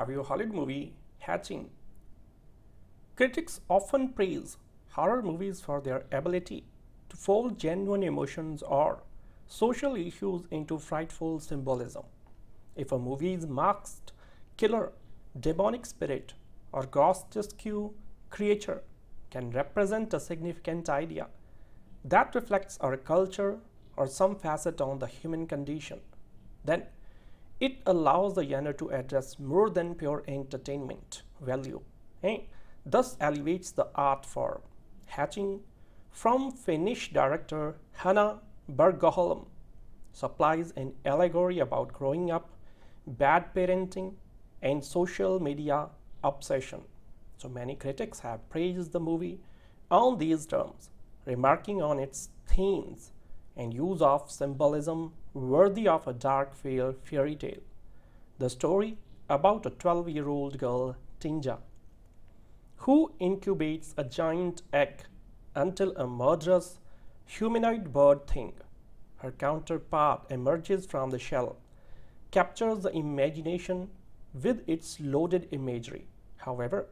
review Hollywood movie Hatching. Critics often praise horror movies for their ability to fold genuine emotions or social issues into frightful symbolism. If a movie is masked killer, demonic spirit, or grotesque creature can represent a significant idea that reflects our culture or some facet on the human condition, then it allows the genre to address more than pure entertainment value and thus elevates the art form. Hatching from Finnish director Hanna Bergholm supplies an allegory about growing up, bad parenting, and social media obsession. So many critics have praised the movie on these terms, remarking on its themes and use of symbolism worthy of a dark fairy tale. The story about a 12 year old girl, Tinja, who incubates a giant egg until a murderous humanoid bird thing, her counterpart, emerges from the shell, captures the imagination with its loaded imagery. However,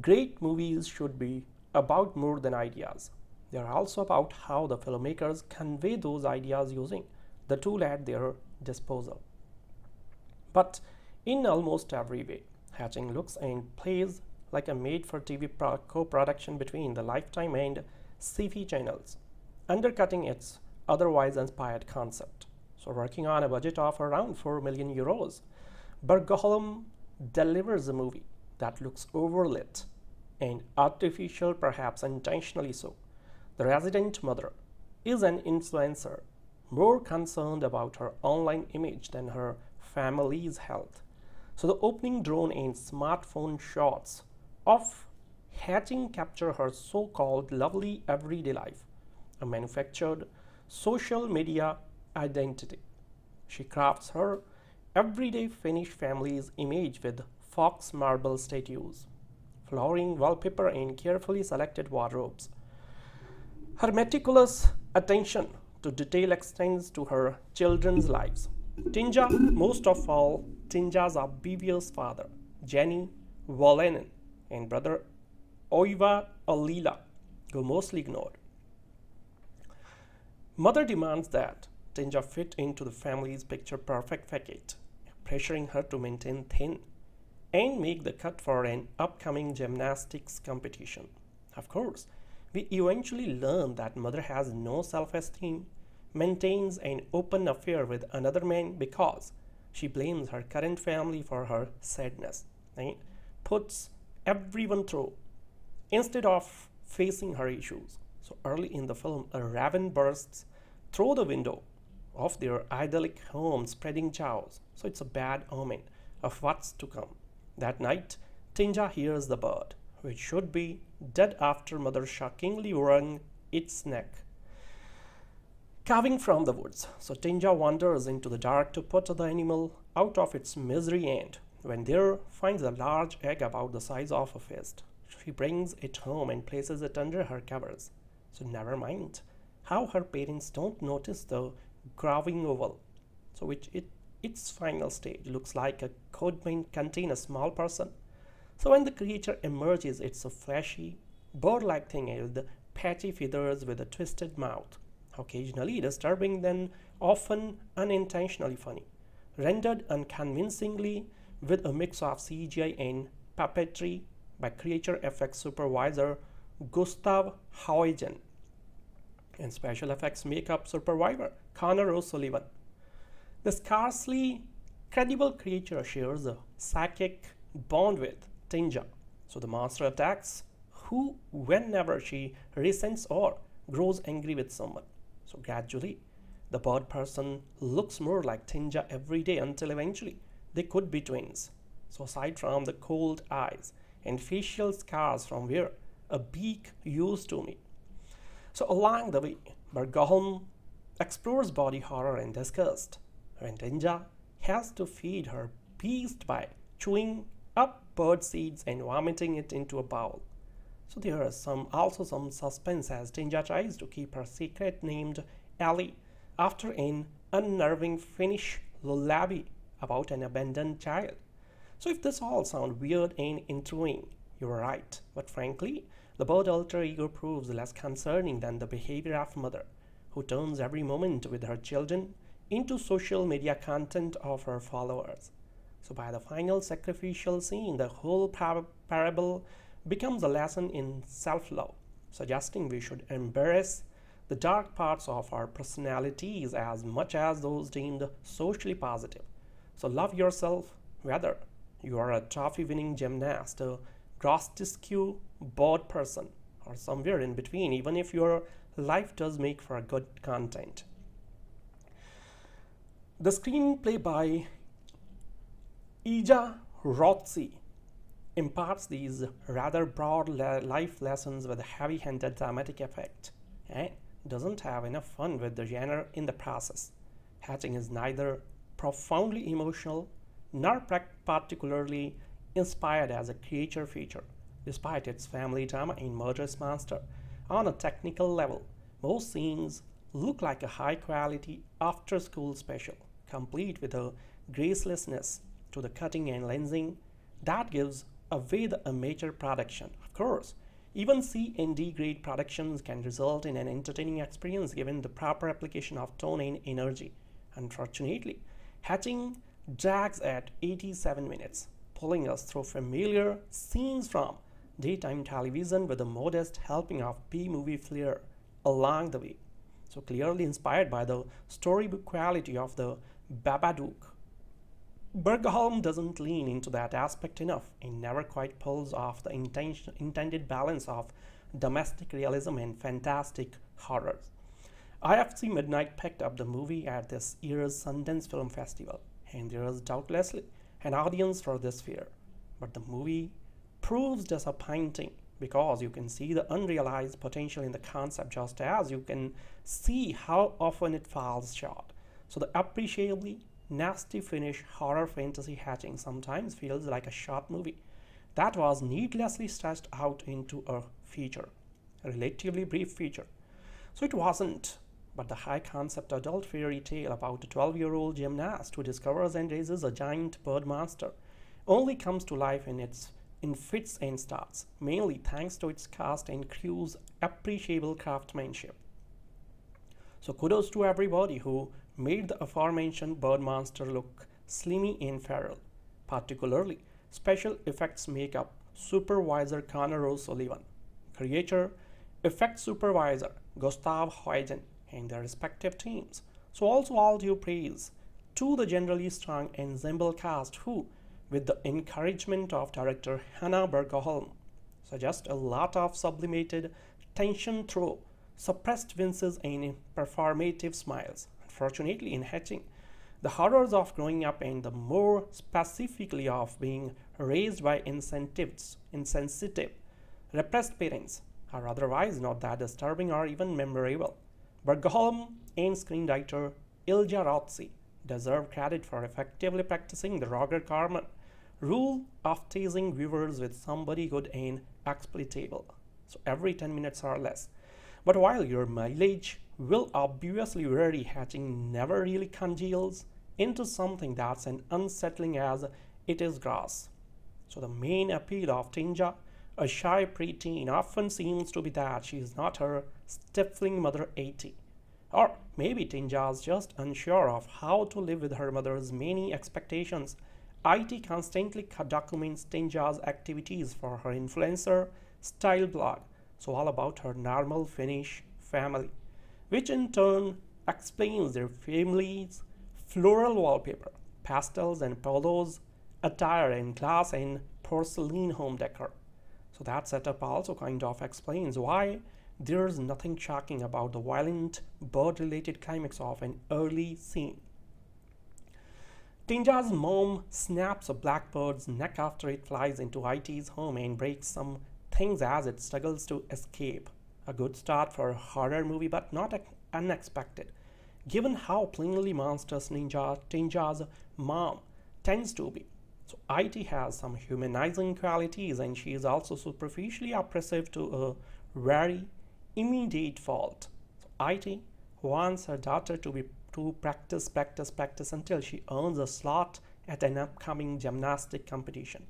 great movies should be about more than ideas. They are also about how the filmmakers convey those ideas using the tool at their disposal. But in almost every way, Hatching looks and plays like a made-for-TV co-production between the Lifetime and CV channels, undercutting its otherwise inspired concept. So working on a budget of around 4 million euros, Bergholm delivers a movie that looks overlit and artificial, perhaps intentionally so. The resident mother is an influencer more concerned about her online image than her family's health. So the opening drone and smartphone shots of Hatching capture her so-called lovely everyday life, a manufactured social media identity. She crafts her everyday Finnish family's image with fox marble statues, flowering wallpaper and carefully selected wardrobes. Her meticulous attention to detail extends to her children's lives. Tinja, most of all, Tinja's obvious father, Jani Volanen, and brother Oiva Ollila go mostly ignored. Mother demands that Tinja fit into the family's picture perfect facade, pressuring her to maintain thin and make the cut for an upcoming gymnastics competition. Of course, we eventually learn that mother has no self-esteem, maintains an open affair with another man because she blames her current family for her sadness and puts everyone through instead of facing her issues. So early in the film, a raven bursts through the window of their idyllic home spreading chows. So it's a bad omen of what's to come. That night, Tinja hears the bird, which should be dead after mother shockingly wrung its neck. Carving from the woods, so Tinja wanders into the dark to put the animal out of its misery and, when there, finds a large egg about the size of a fist. She brings it home and places it under her covers. So never mind how her parents don't notice the growing oval, so which it its final stage looks like a could contain a small person. So when the creature emerges, it's a fleshy, bird-like thing with patchy feathers with a twisted mouth, occasionally disturbing then often unintentionally funny, rendered unconvincingly with a mix of CGI and puppetry by creature effects supervisor Gustav Hoegen and special effects makeup supervisor Conor O'Sullivan. The scarcely credible creature shares a psychic bond with Tinja. So the monster attacks who whenever she resents or grows angry with someone. So gradually, the bird person looks more like Tinja every day until eventually they could be twins. So aside from the cold eyes and facial scars from where a beak used to meet. So along the way, Bergholm explores body horror and disgust when Tinja has to feed her beast by chewing up bird seeds and vomiting it into a bowl. So there is some also some suspense as Tinja tries to keep her secret named Ellie after an unnerving Finnish lullaby about an abandoned child. So if this all sounds weird and intriguing, you're right. But frankly, the bird alter ego proves less concerning than the behavior of mother, who turns every moment with her children into social media content of her followers. So by the final sacrificial scene, the whole par parable becomes a lesson in self-love, suggesting we should embrace the dark parts of our personalities as much as those deemed socially positive. So love yourself, whether you are a trophy-winning gymnast, a grotesque bored person, or somewhere in between, even if your life does make for good content. The screenplay by Ilja Rautsi imparts these rather broad life lessons with a heavy-handed dramatic effect and doesn't have enough fun with the genre in the process. Hatching is neither profoundly emotional nor particularly inspired as a creature feature, despite its family drama in Murderous Monster. On a technical level, most scenes look like a high-quality after-school special, complete with a gracelessness to the cutting and lensing that gives away the amateur production. Of course, even C and D grade productions can result in an entertaining experience given the proper application of tone and energy. Unfortunately, Hatching drags at 87 minutes, pulling us through familiar scenes from daytime television with a modest helping of B-movie flair along the way. So clearly inspired by the storybook quality of the Babadook Bergholm doesn't lean into that aspect enough and never quite pulls off the intention, intended balance of domestic realism and fantastic horrors. IFC Midnight picked up the movie at this year's Sundance Film Festival, and there is doubtlessly an audience for this fear. But the movie proves disappointing because you can see the unrealized potential in the concept just as you can see how often it falls short. So the appreciably nasty Finnish horror fantasy hatching sometimes feels like a short movie that was needlessly stretched out into a feature, a relatively brief feature. So it wasn't, but the high concept adult fairy tale about a 12 year old gymnast who discovers and raises a giant bird monster only comes to life in its in fits and starts, mainly thanks to its cast and crew's appreciable craftsmanship. So kudos to everybody who made the aforementioned bird monster look slimy and feral. Particularly, special effects makeup supervisor Conor O'Sullivan, creator, effect supervisor Gustav Huygens, and their respective teams. So also all due praise to the generally strong ensemble cast who, with the encouragement of director Hanna Bergholm, suggest a lot of sublimated tension through suppressed winces and performative smiles. Unfortunately, in hatching, the horrors of growing up and the more specifically of being raised by incentives, insensitive, repressed parents are otherwise not that disturbing or even memorable. Bergholm and screenwriter Ilja Rautsi deserve credit for effectively practicing the Roger Corman rule of teasing viewers with somebody good and exploitable. So every 10 minutes or less. But while your mileage will obviously vary, hatching never really congeals into something that's as unsettling as it is gross. So the main appeal of Tinja, a shy preteen, often seems to be that she is not her stifling mother 80. Or maybe Tinja is just unsure of how to live with her mother's many expectations. Äiti constantly documents Tinja's activities for her influencer style blog, so all about her normal Finnish family which in turn explains their family's floral wallpaper, pastels and polos, attire and glass and porcelain home decor. So that setup also kind of explains why there's nothing shocking about the violent bird-related climax of an early scene. Tinja's mom snaps a blackbird's neck after it flies into Äiti's home and breaks some things as it struggles to escape. A good start for a horror movie, but not unexpected, given how plainly monstrous Ninja Tinja's mom tends to be. So Äiti has some humanizing qualities and she is also superficially oppressive to a very immediate fault. So Äiti wants her daughter to be to practice, practice, practice until she earns a slot at an upcoming gymnastic competition.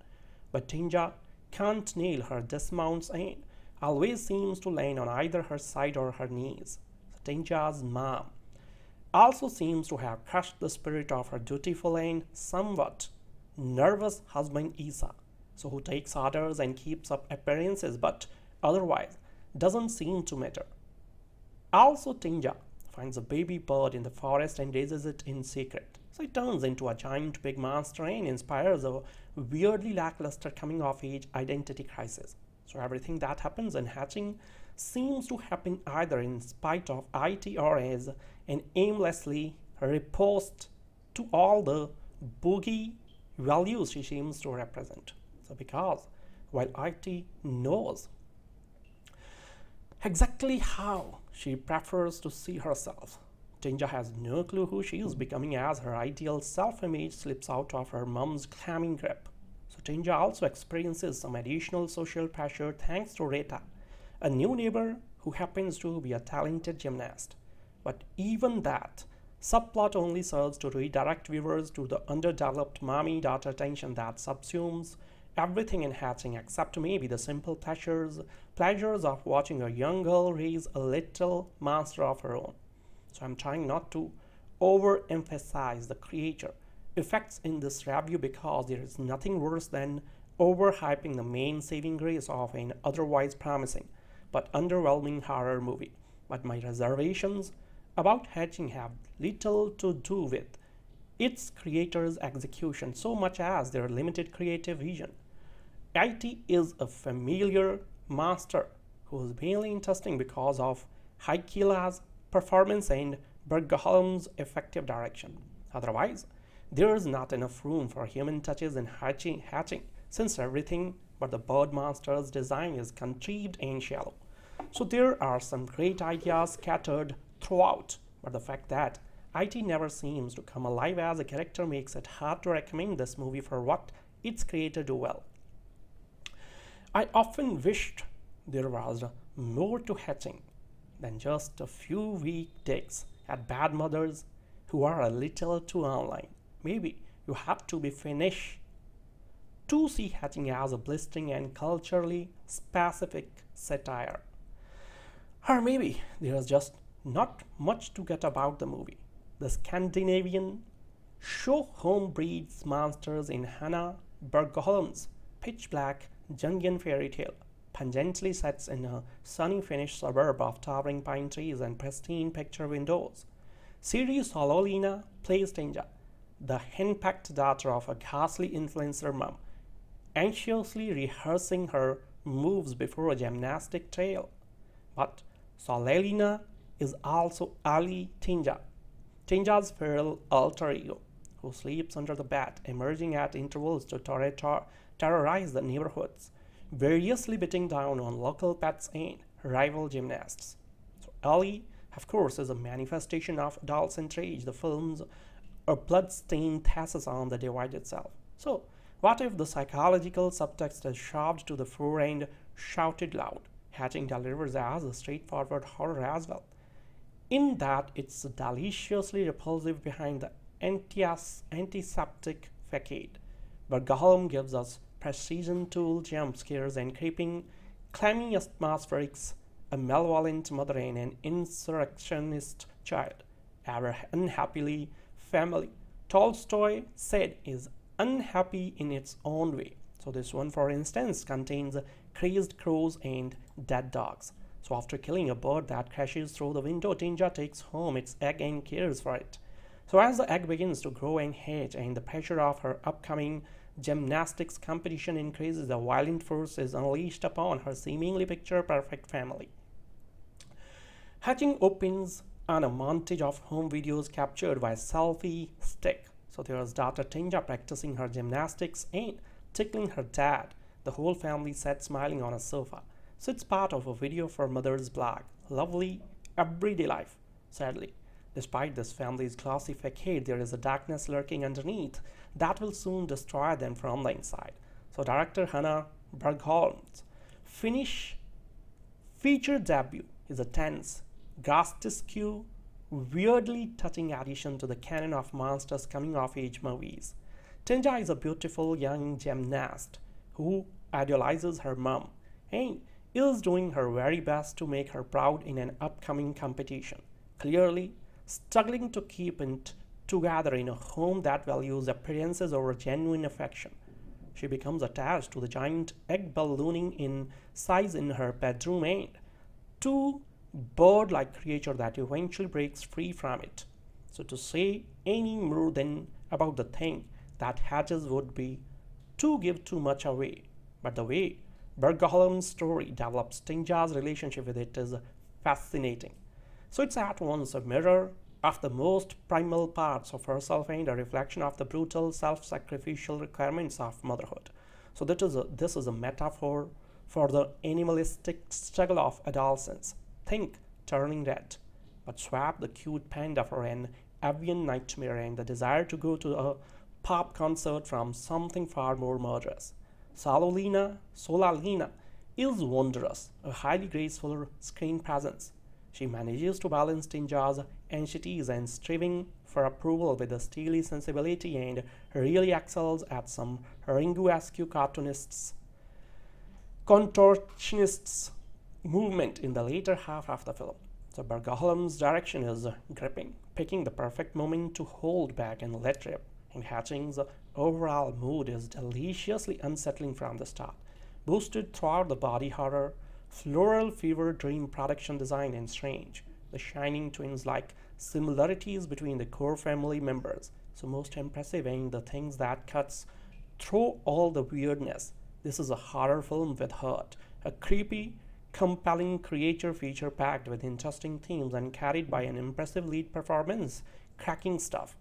But Tinja can't nail her dismounts and always seems to land on either her side or her knees. Tinja's mom also seems to have crushed the spirit of her dutiful and somewhat nervous husband Isa, so who takes orders and keeps up appearances but otherwise doesn't seem to matter. Also, Tinja finds a baby bird in the forest and raises it in secret. So it turns into a giant big monster and inspires a weirdly lackluster coming of age identity crisis. So everything that happens in hatching seems to happen either in spite of Äiti or as an aimlessly riposte to all the boogie values she seems to represent. So because while Äiti knows exactly how she prefers to see herself. Tinja has no clue who she is becoming as her ideal self-image slips out of her mom's clammy grip. Tinja also experiences some additional social pressure thanks to Reetta, a new neighbor who happens to be a talented gymnast. But even that subplot only serves to redirect viewers to the underdeveloped mommy-daughter tension that subsumes everything in hatching except maybe the simple pleasures pleasures of watching a young girl raise a little monster of her own. So I'm trying not to overemphasize the creature effects in this review because there is nothing worse than overhyping the main saving grace of an otherwise promising but underwhelming horror movie. But my reservations about Hatching have little to do with its creator's execution so much as their limited creative vision. Äiti is a familiar master who is mainly interesting because of Heikkilä's performance and Bergholm's effective direction. Otherwise, there is not enough room for human touches in hatching, hatching since everything but the bird monster's design is contrived and shallow. So there are some great ideas scattered throughout, but the fact that Äiti never seems to come alive as a character makes it hard to recommend this movie for what its creator do well. I often wished there was more to hatching than just a few weak takes at bad mothers who are a little too online. Maybe you have to be Finnish to see hatching as a blistering and culturally specific satire. Or maybe there's just not much to get about the movie. The Scandinavian show home breeds monsters in Hanna Bergholm's pitch black Jungian fairy tale pungently sets in a sunny Finnish suburb of towering pine trees and pristine picture windows. Siiri Solalinna plays Tinja, the henpecked daughter of a ghastly influencer mom, anxiously rehearsing her moves before a gymnastic trail. But Solalinna is also Alli Tinja, Tinja's feral alter ego, who sleeps under the bed, emerging at intervals to torture terrorize the neighborhoods, variously beating down on local pets and rival gymnasts. So Alli, of course, is a manifestation of adolescent rage. The film's a blood-stained thesis on the divide itself. So, what if the psychological subtext is shoved to the fore and shouted loud? Hatching delivers as a straightforward horror as well. In that, it's deliciously repulsive behind the antiseptic facade. But Bergholm gives us precision tool jump scares and creeping, clammy atmospherics, a malevolent mother and an insurrectionist child, ever unhappily family. Tolstoy said is unhappy in its own way. So this one, for instance, contains crazed crows and dead dogs. So after killing a bird that crashes through the window, Tinja takes home its egg and cares for it. So as the egg begins to grow and hatch and the pressure of her upcoming gymnastics competition increases, the violent force is unleashed upon her seemingly picture-perfect family. Hatching opens on a montage of home videos captured by selfie stick. So there's daughter Tinja practicing her gymnastics and tickling her dad. The whole family sat smiling on a sofa. So it's part of a video for mother's blog. Lovely everyday life, sadly. Despite this family's glossy facade, there is a darkness lurking underneath that will soon destroy them from the inside. So director Hanna Bergholm's Finnish feature debut is a tense, grotesque, weirdly touching addition to the canon of monsters coming of age movies. Tinja is a beautiful young gymnast who idolizes her mom and is doing her very best to make her proud in an upcoming competition. Clearly, struggling to keep it together in a home that values appearances over genuine affection. She becomes attached to the giant egg ballooning in size in her bedroom and to bird-like creature that eventually breaks free from it. So to say any more than about the thing that hatches would be to give too much away. But the way Bergholm's story develops Tinja's relationship with it is fascinating. So it's at once a mirror of the most primal parts of herself and a reflection of the brutal self-sacrificial requirements of motherhood. So that is a, this is a metaphor for the animalistic struggle of adolescence. Think turning red, but swap the cute panda for an avian nightmare and the desire to go to a pop concert from something far more murderous. Salolina, Solalinna is wondrous, a highly graceful screen presence. She manages to balance Tinja's anxieties and striving for approval with a steely sensibility and really excels at some Ringu-esque cartoonists, contortionists movement in the later half of the film. So Bergholm's direction is gripping, picking the perfect moment to hold back and let rip. And Hatching's overall mood is deliciously unsettling from the start, boosted throughout the body horror, floral fever dream production design and strange. The Shining twins like similarities between the core family members. So most impressive ain't the things that cuts through all the weirdness. This is a horror film with heart, a creepy, compelling creature feature packed with interesting themes and carried by an impressive lead performance. Cracking stuff.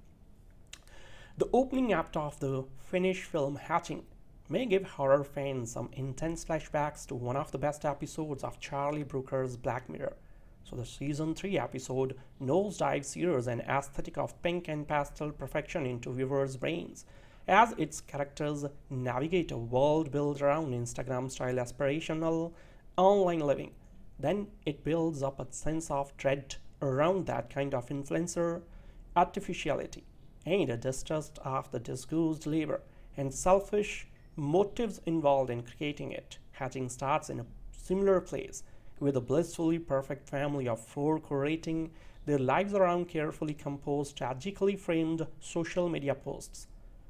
The opening act of the Finnish film Hatching may give horror fans some intense flashbacks to one of the best episodes of Charlie Brooker's Black Mirror. So the season 3 episode nosedives sears an aesthetic of pink and pastel perfection into viewers' brains as its characters navigate a world built around Instagram-style aspirational online living. Then it builds up a sense of dread around that kind of influencer artificiality and a distrust of the disguised labor and selfish motives involved in creating it. Hatching starts in a similar place with a blissfully perfect family of four curating their lives around carefully composed, tragically framed social media posts.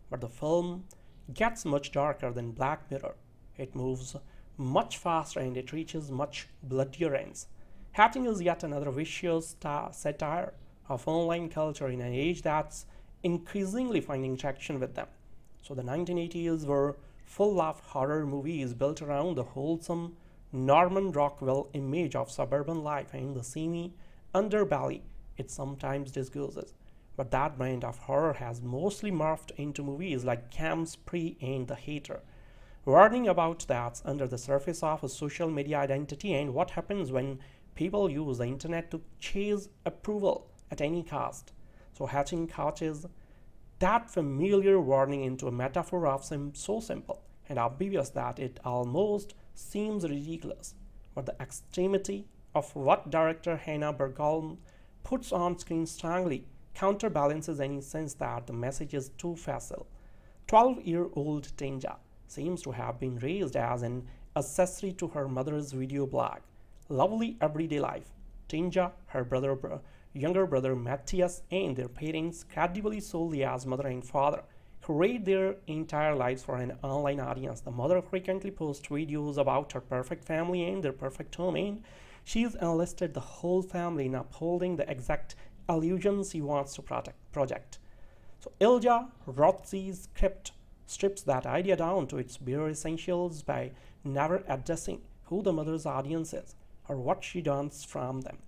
But the film gets much darker than Black Mirror. It moves much faster and it reaches much bloodier ends. Hatching is yet another vicious satire of online culture in an age that's increasingly finding traction with them. So the 1980s were full of horror movies built around the wholesome Norman Rockwell image of suburban life and the seamy underbelly it sometimes disguises. But that brand of horror has mostly morphed into movies like Camp Spree and The Hater, warning about that under the surface of a social media identity and what happens when people use the internet to chase approval at any cost. So hatching couches that familiar warning into a metaphor of sim so simple and obvious that it almost seems ridiculous, but the extremity of what director Hanna Bergholm puts on screen strongly counterbalances any sense that the message is too facile. 12-year-old Tinja seems to have been raised as an accessory to her mother's video blog. Lovely everyday life. Tinja, her brother, younger brother Matthias, and their parents credibly solely as mother and father create their entire lives for an online audience. The mother frequently posts videos about her perfect family and their perfect home, and she's enlisted the whole family in upholding the exact illusions she wants to protect, project. So Ilja Rautsi's script strips that idea down to its bare essentials by never addressing who the mother's audience is or what she wants from them.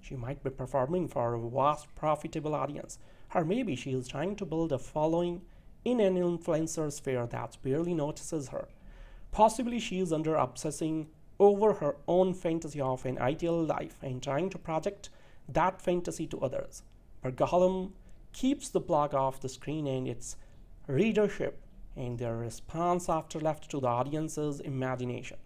She might be performing for a vast profitable audience, or maybe she is trying to build a following in an influencer sphere that barely notices her. Possibly she is under obsessing over her own fantasy of an ideal life and trying to project that fantasy to others. Bergholm keeps the blog off the screen and its readership and their response after left to the audience's imagination.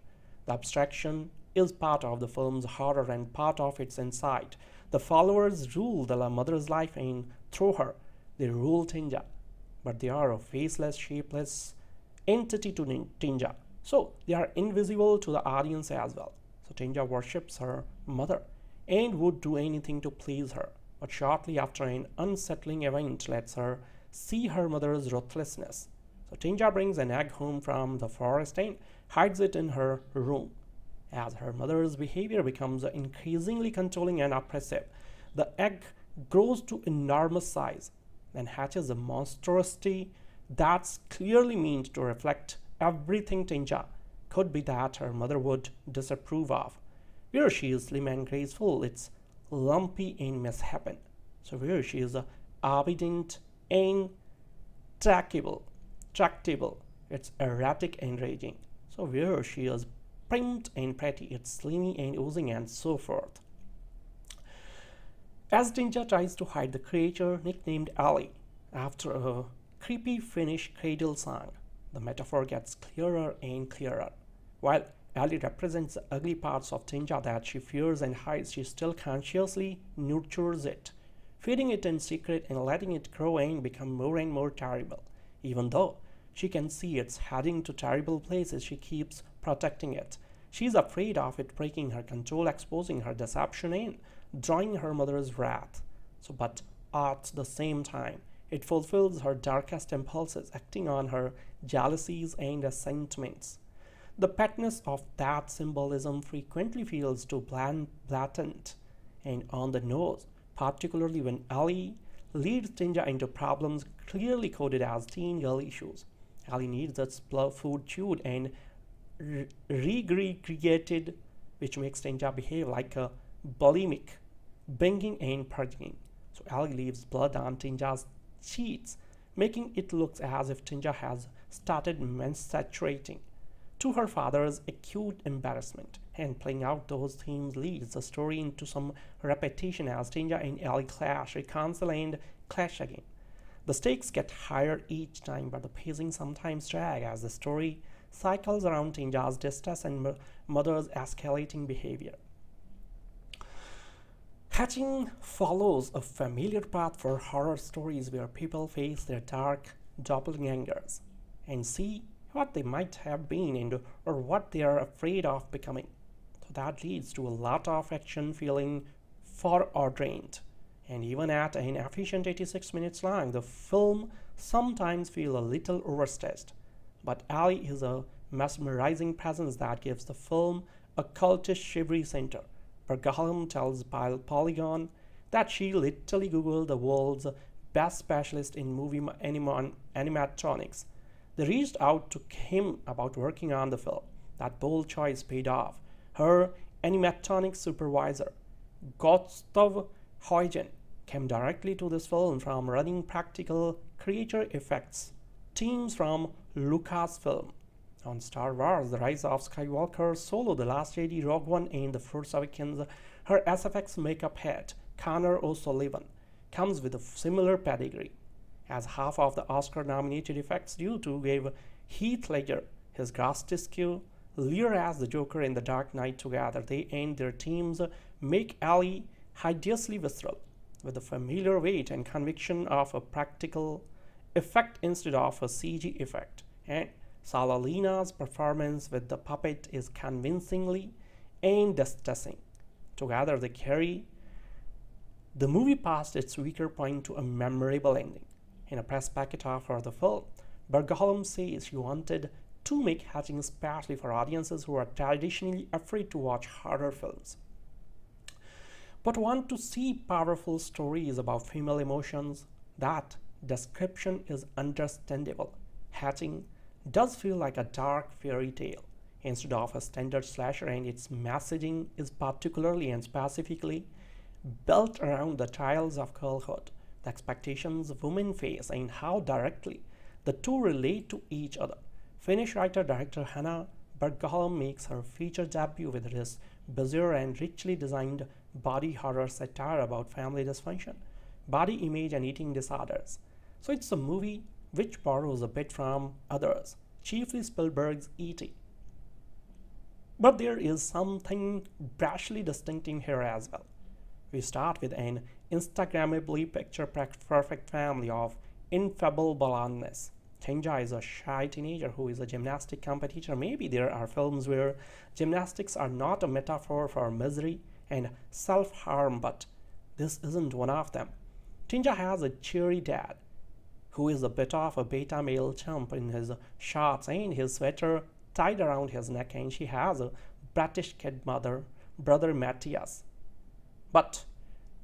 The abstraction is part of the film's horror and part of its insight. The followers rule the mother's life and through her, they rule Tinja. but they are a faceless, shapeless entity to Tinja. So they are invisible to the audience as well. So Tinja worships her mother and would do anything to please her. But shortly after an unsettling event lets her see her mother's ruthlessness. So Tinja brings an egg home from the forest and hides it in her room. As her mother's behavior becomes increasingly controlling and oppressive, the egg grows to enormous size and hatches a monstrosity that's clearly meant to reflect everything Tinja could be that her mother would disapprove of. Where she is slim and graceful, it's lumpy and misshapen. So where she is obedient and tractable, tractable, it's erratic and raging. So where she is primed and pretty, it's slimy and oozing and so forth. As Tinja tries to hide the creature nicknamed Alli after a creepy Finnish cradle song, the metaphor gets clearer and clearer. While Alli represents the ugly parts of Tinja that she fears and hides, she still consciously nurtures it, feeding it in secret and letting it grow and become more and more terrible. Even though she can see it's heading to terrible places, she keeps protecting it. She's afraid of it breaking her control, exposing her deception, and drawing her mother's wrath. So, but at the same time, it fulfills her darkest impulses, acting on her jealousies and resentments. The petness of that symbolism frequently feels too bland, blatant and on the nose, particularly when Alli leads Tinja into problems clearly coded as teen girl issues. Alli needs its blood food chewed and regurgitated, which makes Tinja behave like a bulimic, binging and purging. So Alli leaves blood on Tinja's cheats, making it look as if Tinja has started menstruating. To her father's acute embarrassment, and playing out those themes leads the story into some repetition as Tinja and Alli clash, reconcile, and clash again. The stakes get higher each time, but the pacing sometimes drag as the story cycles around Tinja's distress and mother's escalating behavior. Hatching follows a familiar path for horror stories where people face their dark doppelgangers and see what they might have been and or what they are afraid of becoming. So that leads to a lot of action feeling foreordained. And even at an efficient 86 minutes long, the film sometimes feels a little overstressed. But Alli is a mesmerizing presence that gives the film a cultish shivery center Bergholm tells Polygon that she literally Googled the world's best specialist in movie anim animatronics. They reached out to him about working on the film. That bold choice paid off. Her animatronics supervisor, Gustav Hoegen, came directly to this film from running practical creature effects teams from Lucasfilm. On Star Wars, The Rise of Skywalker, Solo, The Last Jedi, Rogue One, and The Force Awakens, her SFX makeup head, Conor O'Sullivan, comes with a similar pedigree, as half of the Oscar-nominated effects due to gave Heath Ledger his Grotesque Lear as the Joker in The Dark Knight together. They and their teams make Alli hideously visceral, with the familiar weight and conviction of a practical effect instead of a CG effect. And Solalinna's performance with the puppet is convincingly and distressing. Together they carry the movie past its weaker point to a memorable ending. In a press packet for the film, Bergholm says she wanted to make Hatching especially for audiences who are traditionally afraid to watch horror films, but want to see powerful stories about female emotions. That description is understandable. Hatching does feel like a dark fairy tale instead of a standard slasher and its messaging is particularly and specifically built around the trials of girlhood, the expectations women face and how directly the two relate to each other. Finnish writer-director Hanna Bergholm makes her feature debut with this bizarre and richly designed body horror satire about family dysfunction, body image and eating disorders. So it's a movie which borrows a bit from others, chiefly Spielberg's E.T. But there is something brashly distinct in here as well. We start with an Instagrammably picture perfect family of ineffable blondness. Tinja is a shy teenager who is a gymnastic competitor. Maybe there are films where gymnastics are not a metaphor for misery and self-harm, but this isn't one of them. Tinja has a cheery dad who is a bit of a beta male chump in his shorts and his sweater tied around his neck and she has a British kid mother, brother Matthias. But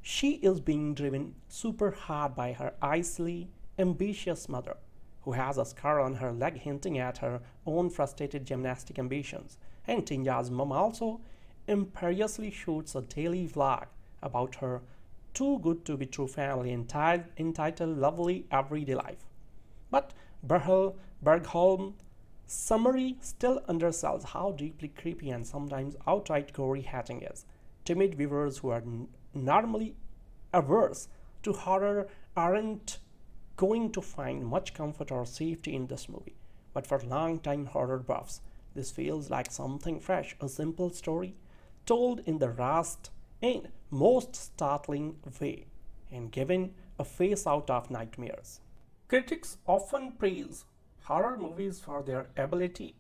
she is being driven super hard by her icily ambitious mother, who has a scar on her leg hinting at her own frustrated gymnastic ambitions. And Tinja's mom also imperiously shoots a daily vlog about her too good to be true family entitled Lovely Everyday Life. But Berhel, Bergholm summary still undersells how deeply creepy and sometimes outright gory Hatching is. Timid viewers who are normally averse to horror aren't going to find much comfort or safety in this movie. But for long-time horror buffs, this feels like something fresh, a simple story told in the rawest and most startling way and given a face out of nightmares. Critics often praise horror movies for their ability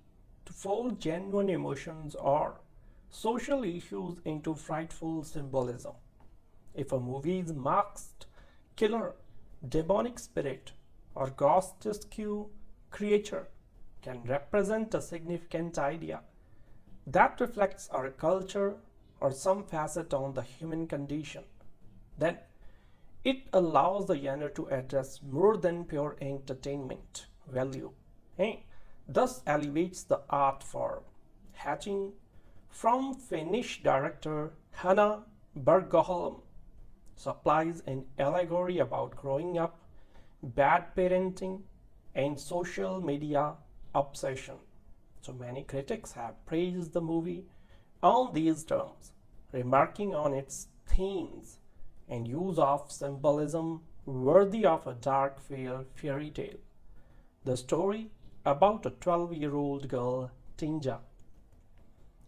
to fold genuine emotions or social issues into frightful symbolism. If a movie's masked killer, demonic spirit, or grotesque creature can represent a significant idea that reflects our culture or some facet on the human condition, then it allows the genre to address more than pure entertainment value and thus elevates the art form. Hatching from Finnish director Hanna Bergholm supplies an allegory about growing up, bad parenting, and social media obsession. So many critics have praised the movie on these terms, remarking on its themes and use of symbolism worthy of a dark fairy tale. The story about a 12-year-old girl, Tinja,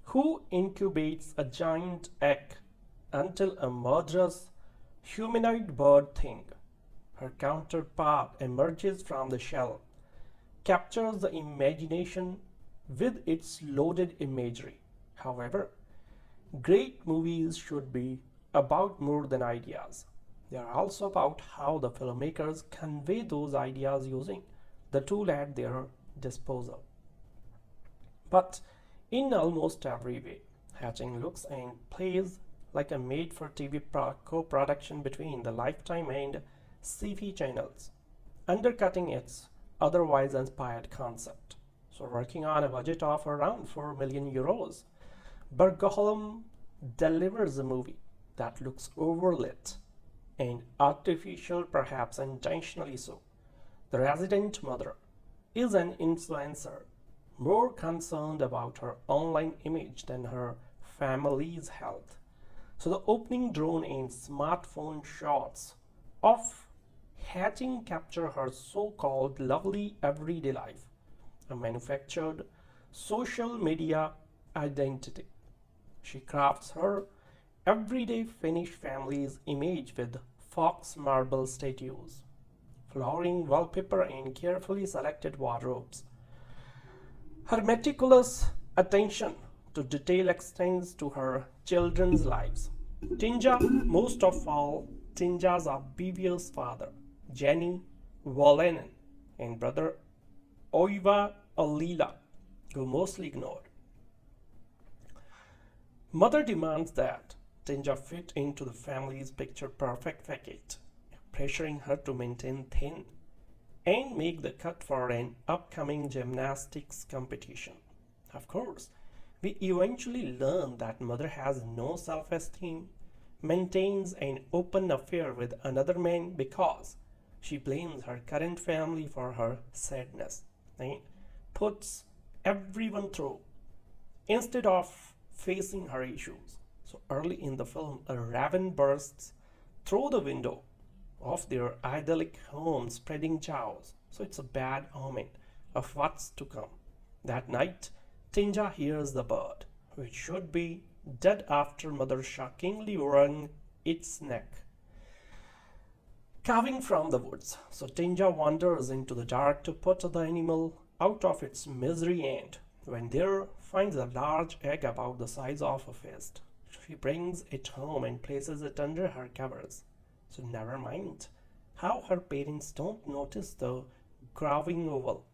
who incubates a giant egg until a murderous humanoid bird thing, her counterpart emerges from the shell, captures the imagination with its loaded imagery. However, great movies should be about more than ideas. They are also about how the filmmakers convey those ideas using the tool at their disposal. But in almost every way, Hatching looks and plays like a made-for-TV co-production between the Lifetime and Syfy channels, undercutting its otherwise inspired concept. So working on a budget of around 4 million euros, Bergholm delivers a movie that looks overlit and artificial, perhaps intentionally so. The resident mother is an influencer more concerned about her online image than her family's health. So the opening drone and smartphone shots of Hatching capture her so-called lovely everyday life, a manufactured social media identity. She crafts her everyday Finnish family's image with fox marble statues flooring wallpaper and carefully selected wardrobes. Her meticulous attention to detail extends to her children's lives. Tinja, most of all, Tinja's obvious father, Jani Volanen, and brother Oiva Ollila, go mostly ignored. Mother demands that Tinja fit into the family's picture perfect facade pressuring her to maintain thin and make the cut for an upcoming gymnastics competition. Of course, we eventually learn that mother has no self-esteem, maintains an open affair with another man because she blames her current family for her sadness and puts everyone through instead of facing her issues. So early in the film, a raven bursts through the window of their idyllic home spreading chaos. So it's a bad omen of what's to come. That night, Tinja hears the bird, which should be dead after mother shockingly wrung its neck. Carving from the woods, so Tinja wanders into the dark to put the animal out of its misery and, when there, finds a large egg about the size of a fist. She brings it home and places it under her covers. So never mind how her parents don't notice the growing oval,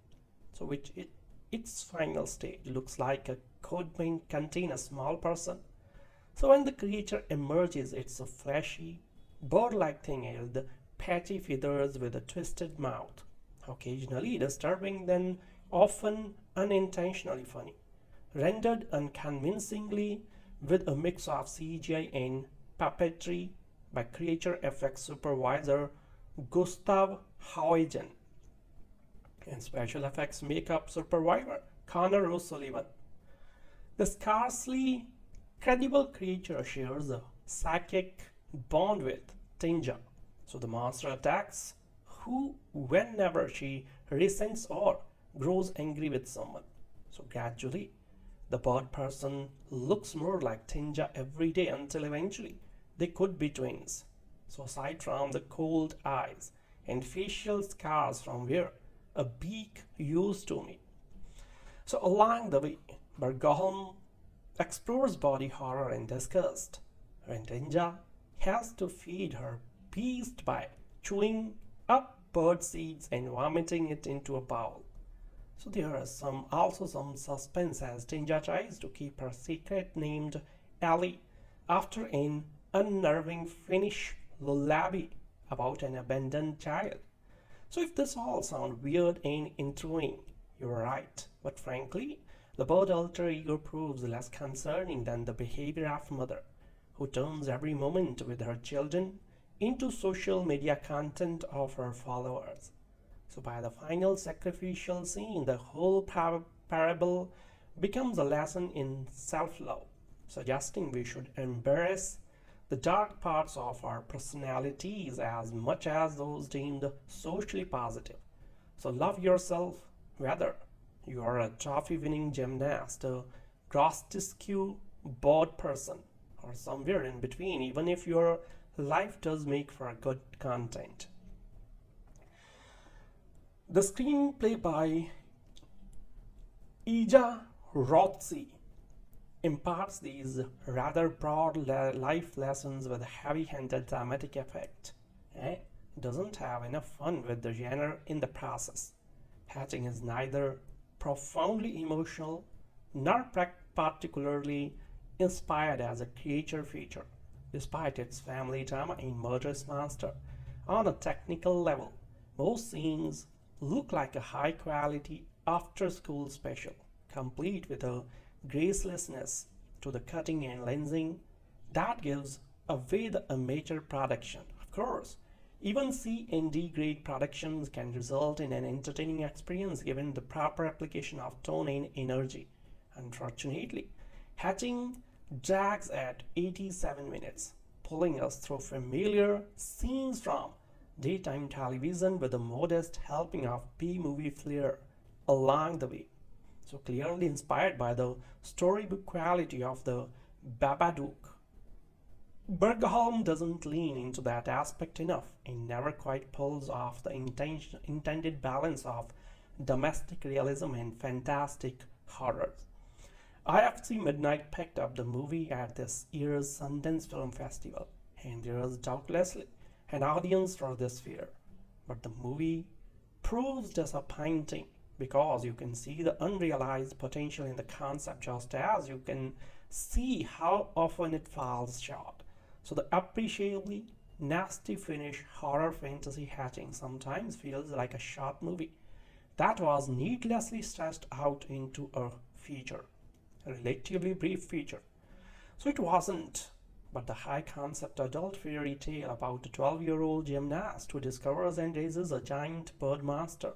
so which it, its final stage looks like a could contain a small person. So when the creature emerges, it's a fleshy, bird-like thing with patchy feathers with a twisted mouth, occasionally disturbing, then often unintentionally funny, rendered unconvincingly with a mix of CGI and puppetry by creature effects supervisor Gustav Hoegen and special effects makeup supervisor Conor O'Sullivan. The scarcely credible creature shares a psychic bond with Tinja, so the monster attacks who whenever she resents or grows angry with someone. So gradually, the bird person looks more like Tinja every day until eventually they could be twins. So aside from the cold eyes and facial scars from where a beak used to me. So along the way, Bergholm explores body horror and disgust when Tinja has to feed her beast by chewing up bird seeds and vomiting it into a bowl. So there is some also some suspense as Tinja tries to keep her secret named Alli after an unnerving Finnish lullaby about an abandoned child. So if this all sound weird and intriguing, you're right. But frankly, the bird alter ego proves less concerning than the behavior of mother, who turns every moment with her children into social media content of her followers. So by the final sacrificial scene, the whole par parable becomes a lesson in self-love, suggesting we should embrace the dark parts of our personalities as much as those deemed socially positive. So love yourself, whether you are a trophy-winning gymnast, a grotesque bored person, or somewhere in between, even if your life does make for good content. The screenplay by Ilja Rautsi imparts these rather broad life lessons with a heavy-handed dramatic effect. Eh? Doesn't have enough fun with the genre in the process. Hatching is neither profoundly emotional nor particularly inspired as a creature feature, despite its family drama in Murderous Monster. On a technical level, most scenes look like a high quality after school special, complete with a gracelessness to the cutting and lensing that gives away the amateur production. Of course, even C and D grade productions can result in an entertaining experience given the proper application of tone and energy. Unfortunately, Hatching drags at 87 minutes, pulling us through familiar scenes from daytime television with a modest helping of B-movie flair along the way. So clearly inspired by the storybook quality of the Babadook. Bergholm doesn't lean into that aspect enough and never quite pulls off the intention, intended balance of domestic realism and fantastic horror. IFC Midnight picked up the movie at this year's Sundance Film Festival, and there is doubtlessly an audience for this fear. But the movie proves disappointing because you can see the unrealized potential in the concept just as you can see how often it falls short. So the appreciably nasty Finnish horror fantasy hatching sometimes feels like a short movie that was needlessly stretched out into a feature, a relatively brief feature. So it wasn't but the high concept adult fairy tale about a 12 year old gymnast who discovers and raises a giant bird monster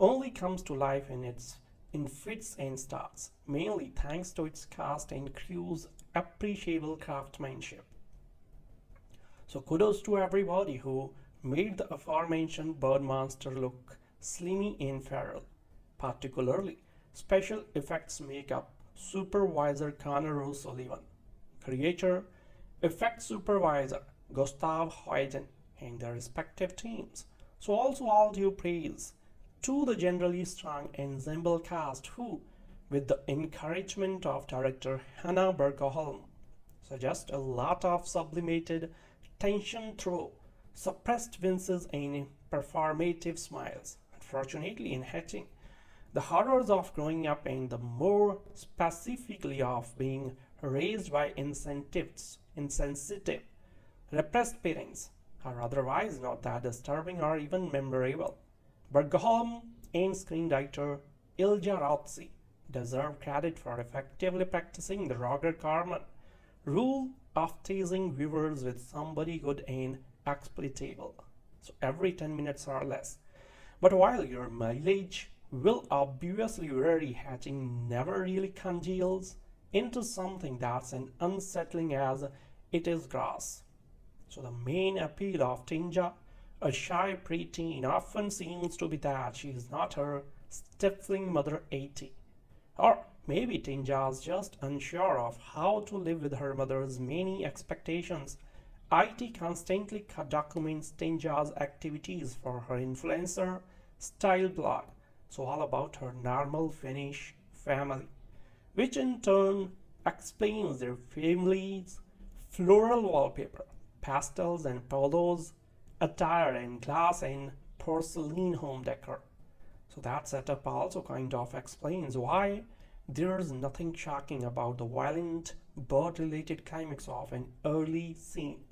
only comes to life in its in fits and starts, mainly thanks to its cast and crew's appreciable craftsmanship. So kudos to everybody who made the aforementioned bird monster look slimy and feral, particularly special effects makeup supervisor Conor O'Sullivan, creator effect supervisor Gustav Hoegen, and their respective teams. So also all due praise to the generally strong ensemble cast who, with the encouragement of director Hanna Bergholm, suggest a lot of sublimated tension through suppressed winces and performative smiles. Unfortunately, in Hatching, the horrors of growing up and the more specifically of being raised by incentives, insensitive, repressed parents are otherwise not that disturbing or even memorable. Bergholm and screenwriter Ilja Rautsi deserve credit for effectively practicing the Roger Corman rule of teasing viewers with somebody good and exploitable. So every 10 minutes or less. But while your mileage will obviously vary, hatching never really congeals into something that's as unsettling as it is gross. So the main appeal of Tinja a shy preteen often seems to be that she is not her stifling mother Äiti. Or maybe Tinja is just unsure of how to live with her mother's many expectations. Äiti constantly documents Tinja's activities for her influencer style blog, so all about her normal Finnish family, which in turn explains their family's floral wallpaper, pastels and polos, attire and glass and porcelain home decor. So that setup also kind of explains why there's nothing shocking about the violent bird-related climax of an early scene.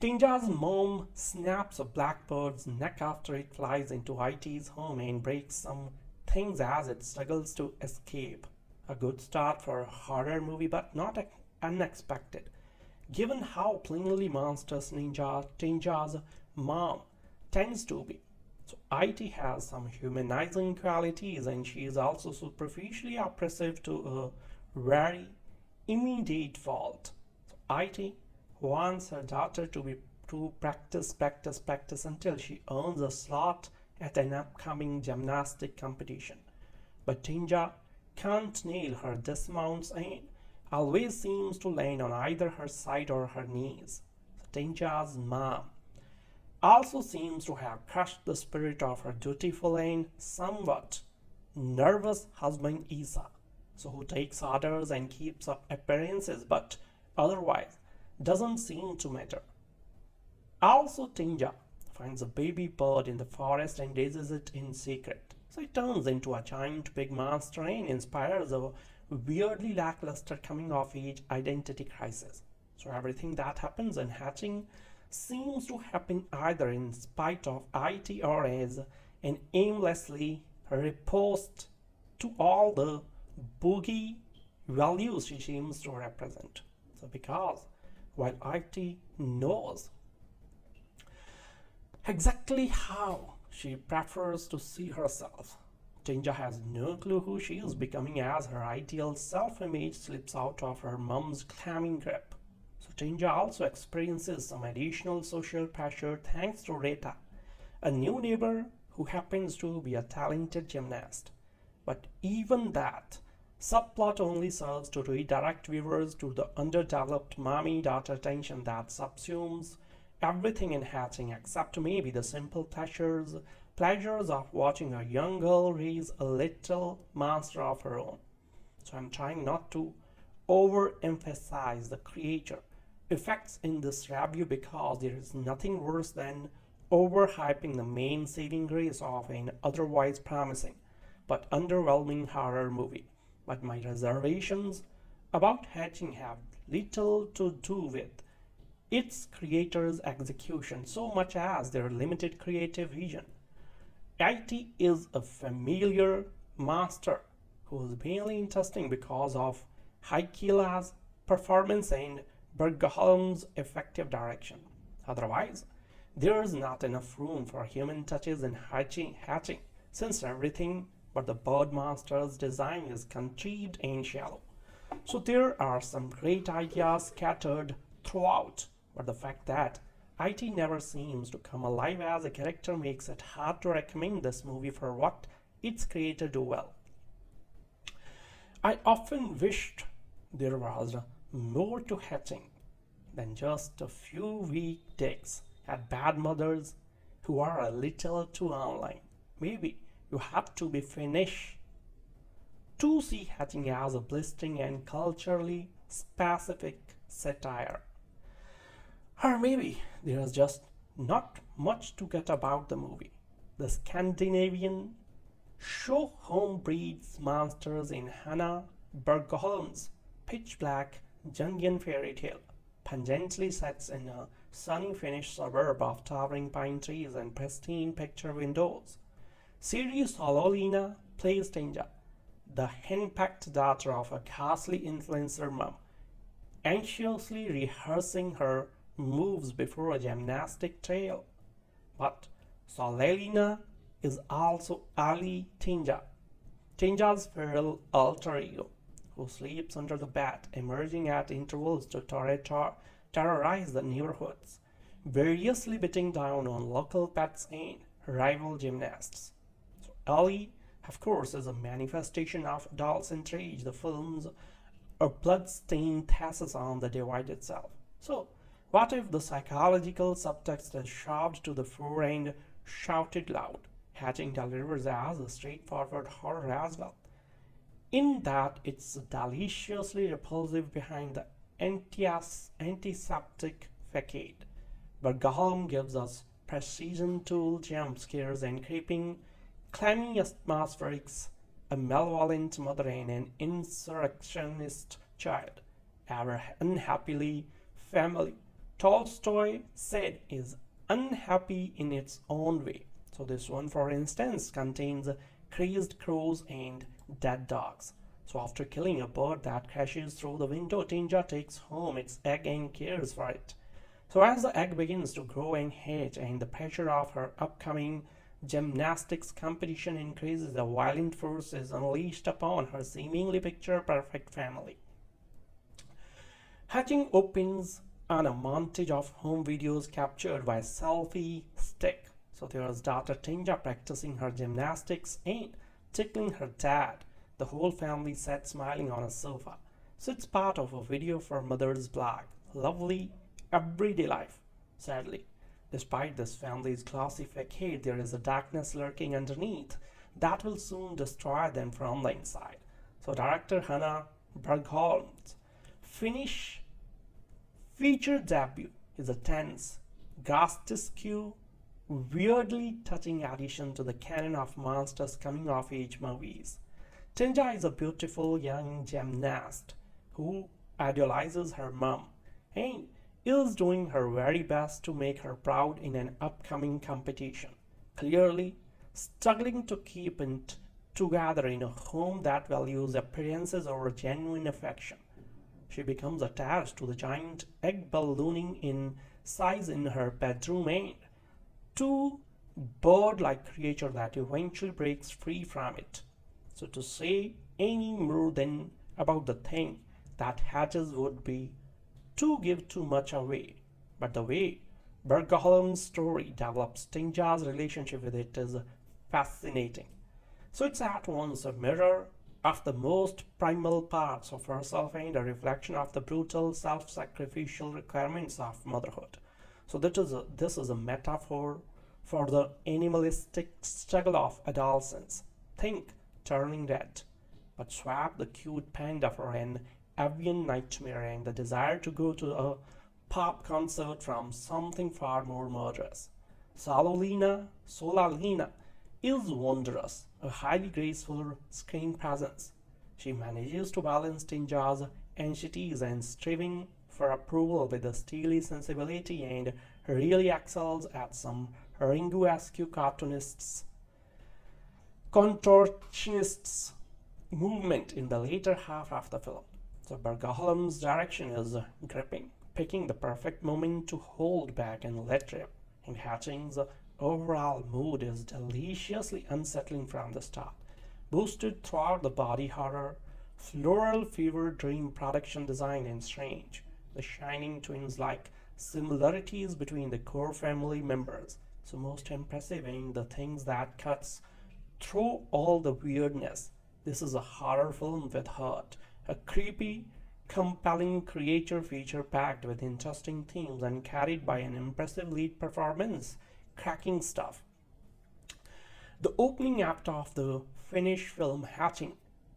Tinja's mom snaps a blackbird's neck after it flies into Äiti's home and breaks some things as it struggles to escape. A good start for a horror movie, but not unexpected given how plainly monstrous Ninja Tinja's mom tends to be. So Äiti has some humanizing qualities and she is also superficially oppressive to a very immediate fault. So Äiti wants her daughter to be to practice, practice, practice until she earns a slot at an upcoming gymnastic competition. But Tinja can't nail her dismounts and always seems to land on either her side or her knees. Tinja's mom also seems to have crushed the spirit of her dutiful and somewhat nervous husband Isa, so who takes orders and keeps up appearances but otherwise doesn't seem to matter. Also Tinja finds a baby bird in the forest and raises it in secret. So it turns into a giant big monster and inspires a weirdly lackluster coming of age identity crisis. So everything that happens in hatching seems to happen either in spite of Äiti or as an aimlessly riposte to all the boogie values she seems to represent. So because while Äiti knows exactly how she prefers to see herself, Tinja has no clue who she is becoming as her ideal self-image slips out of her mom's clamming grip. So Tinja also experiences some additional social pressure thanks to Reetta, a new neighbor who happens to be a talented gymnast. But even that subplot only serves to redirect viewers to the underdeveloped mommy-daughter tension that subsumes everything in hatching except maybe the simple pleasures pleasures of watching a young girl raise a little monster of her own. So I'm trying not to overemphasize the creature effects in this review because there is nothing worse than overhyping the main saving grace of an otherwise promising but underwhelming horror movie. But my reservations about Hatching have little to do with its creator's execution so much as their limited creative vision. Äiti is a familiar master who is mainly interesting because of Heikkilä's performance and Bergholm's effective direction. Otherwise, there is not enough room for human touches in hatching, hatching since everything but the Birdmaster's design is contrived and shallow. So there are some great ideas scattered throughout, but the fact that Äiti never seems to come alive as a character makes it hard to recommend this movie for what its creator do well. I often wished there was more to Hatching, than just a few weak takes at bad mothers who are a little too online. Maybe you have to be Finnish to see Hatching as a blistering and culturally specific satire. Or maybe there's just not much to get about the movie. The Scandinavian show home breeds monsters in Hanna Bergholm's pitch black Jungian fairy tale pungently sets in a sunny Finnish suburb of towering pine trees and pristine picture windows. Siiri Solalinna plays Tinja, the henpecked daughter of a ghastly influencer mom, anxiously rehearsing her moves before a gymnastic trail. But Salolina is also Alli Tinja, Tinja's feral alter ego, who sleeps under the bed, emerging at intervals to ter terrorize the neighborhoods, variously beating down on local pets and rival gymnasts. Alli, of course, is a manifestation of adolescent rage. The film's a blood-stained thesis on the divide itself. So, what if the psychological subtext is shoved to the fore and shouted loud? Hatching delivers as a straightforward horror as well. In that it's deliciously repulsive behind the antiseptic facade. Bergholm gives us precision tool jump scares and creeping, clammy atmospherics, a malevolent mother and an insurrectionist child, our unhappily family. Tolstoy said is unhappy in its own way. So this one, for instance, contains crazed crows and dead dogs. So after killing a bird that crashes through the window, Tinja takes home its egg and cares for it. So as the egg begins to grow and hatch and the pressure of her upcoming gymnastics competition increases, a violent force is unleashed upon her seemingly picture-perfect family. Hatching opens on a montage of home videos captured by selfie stick. So there's daughter Tinja practicing her gymnastics and tickling her dad the whole family sat smiling on a sofa. So it's part of a video for Mother's blog. Lovely everyday life. Sadly, despite this family's glossy facade, there is a darkness lurking underneath that will soon destroy them from the inside. So director Hanna Bergholm's Finnish feature debut is a tense, grotesque, weirdly touching addition to the canon of monsters coming of age movies. Tinja is a beautiful young gymnast who idolizes her mom and is doing her very best to make her proud in an upcoming competition. Clearly, struggling to keep it together in a home that values appearances over genuine affection. She becomes attached to the giant egg ballooning in size in her bedroom and to bird-like creature that eventually breaks free from it. So to say any more than about the thing that hatches would be to give too much away. But the way Bergholm's story develops Tinja's relationship with it is fascinating. So it's at once a mirror of the most primal parts of herself and a reflection of the brutal self-sacrificial requirements of motherhood. So that is a, this is a metaphor for the animalistic struggle of adolescence. Think turning red, but swap the cute panda for an avian nightmare and the desire to go to a pop concert from something far more murderous. Salolina, Solalinna is wondrous, a highly graceful screen presence. She manages to balance Tinja's anxieties and striving for approval with a steely sensibility and really excels at some Ringo-esque cartoonists contortionists movement in the later half of the film. So Bergholm's direction is gripping, picking the perfect moment to hold back and let rip. And Hatching's overall mood is deliciously unsettling from the start, boosted throughout the body horror, floral fever dream production design and strange. The shining twins like similarities between the core family members. So most impressive in the things that cuts through all the weirdness, this is a horror film with heart, a creepy, compelling creature feature packed with interesting themes and carried by an impressive lead performance. Cracking stuff. The opening act of the Finnish film Hatching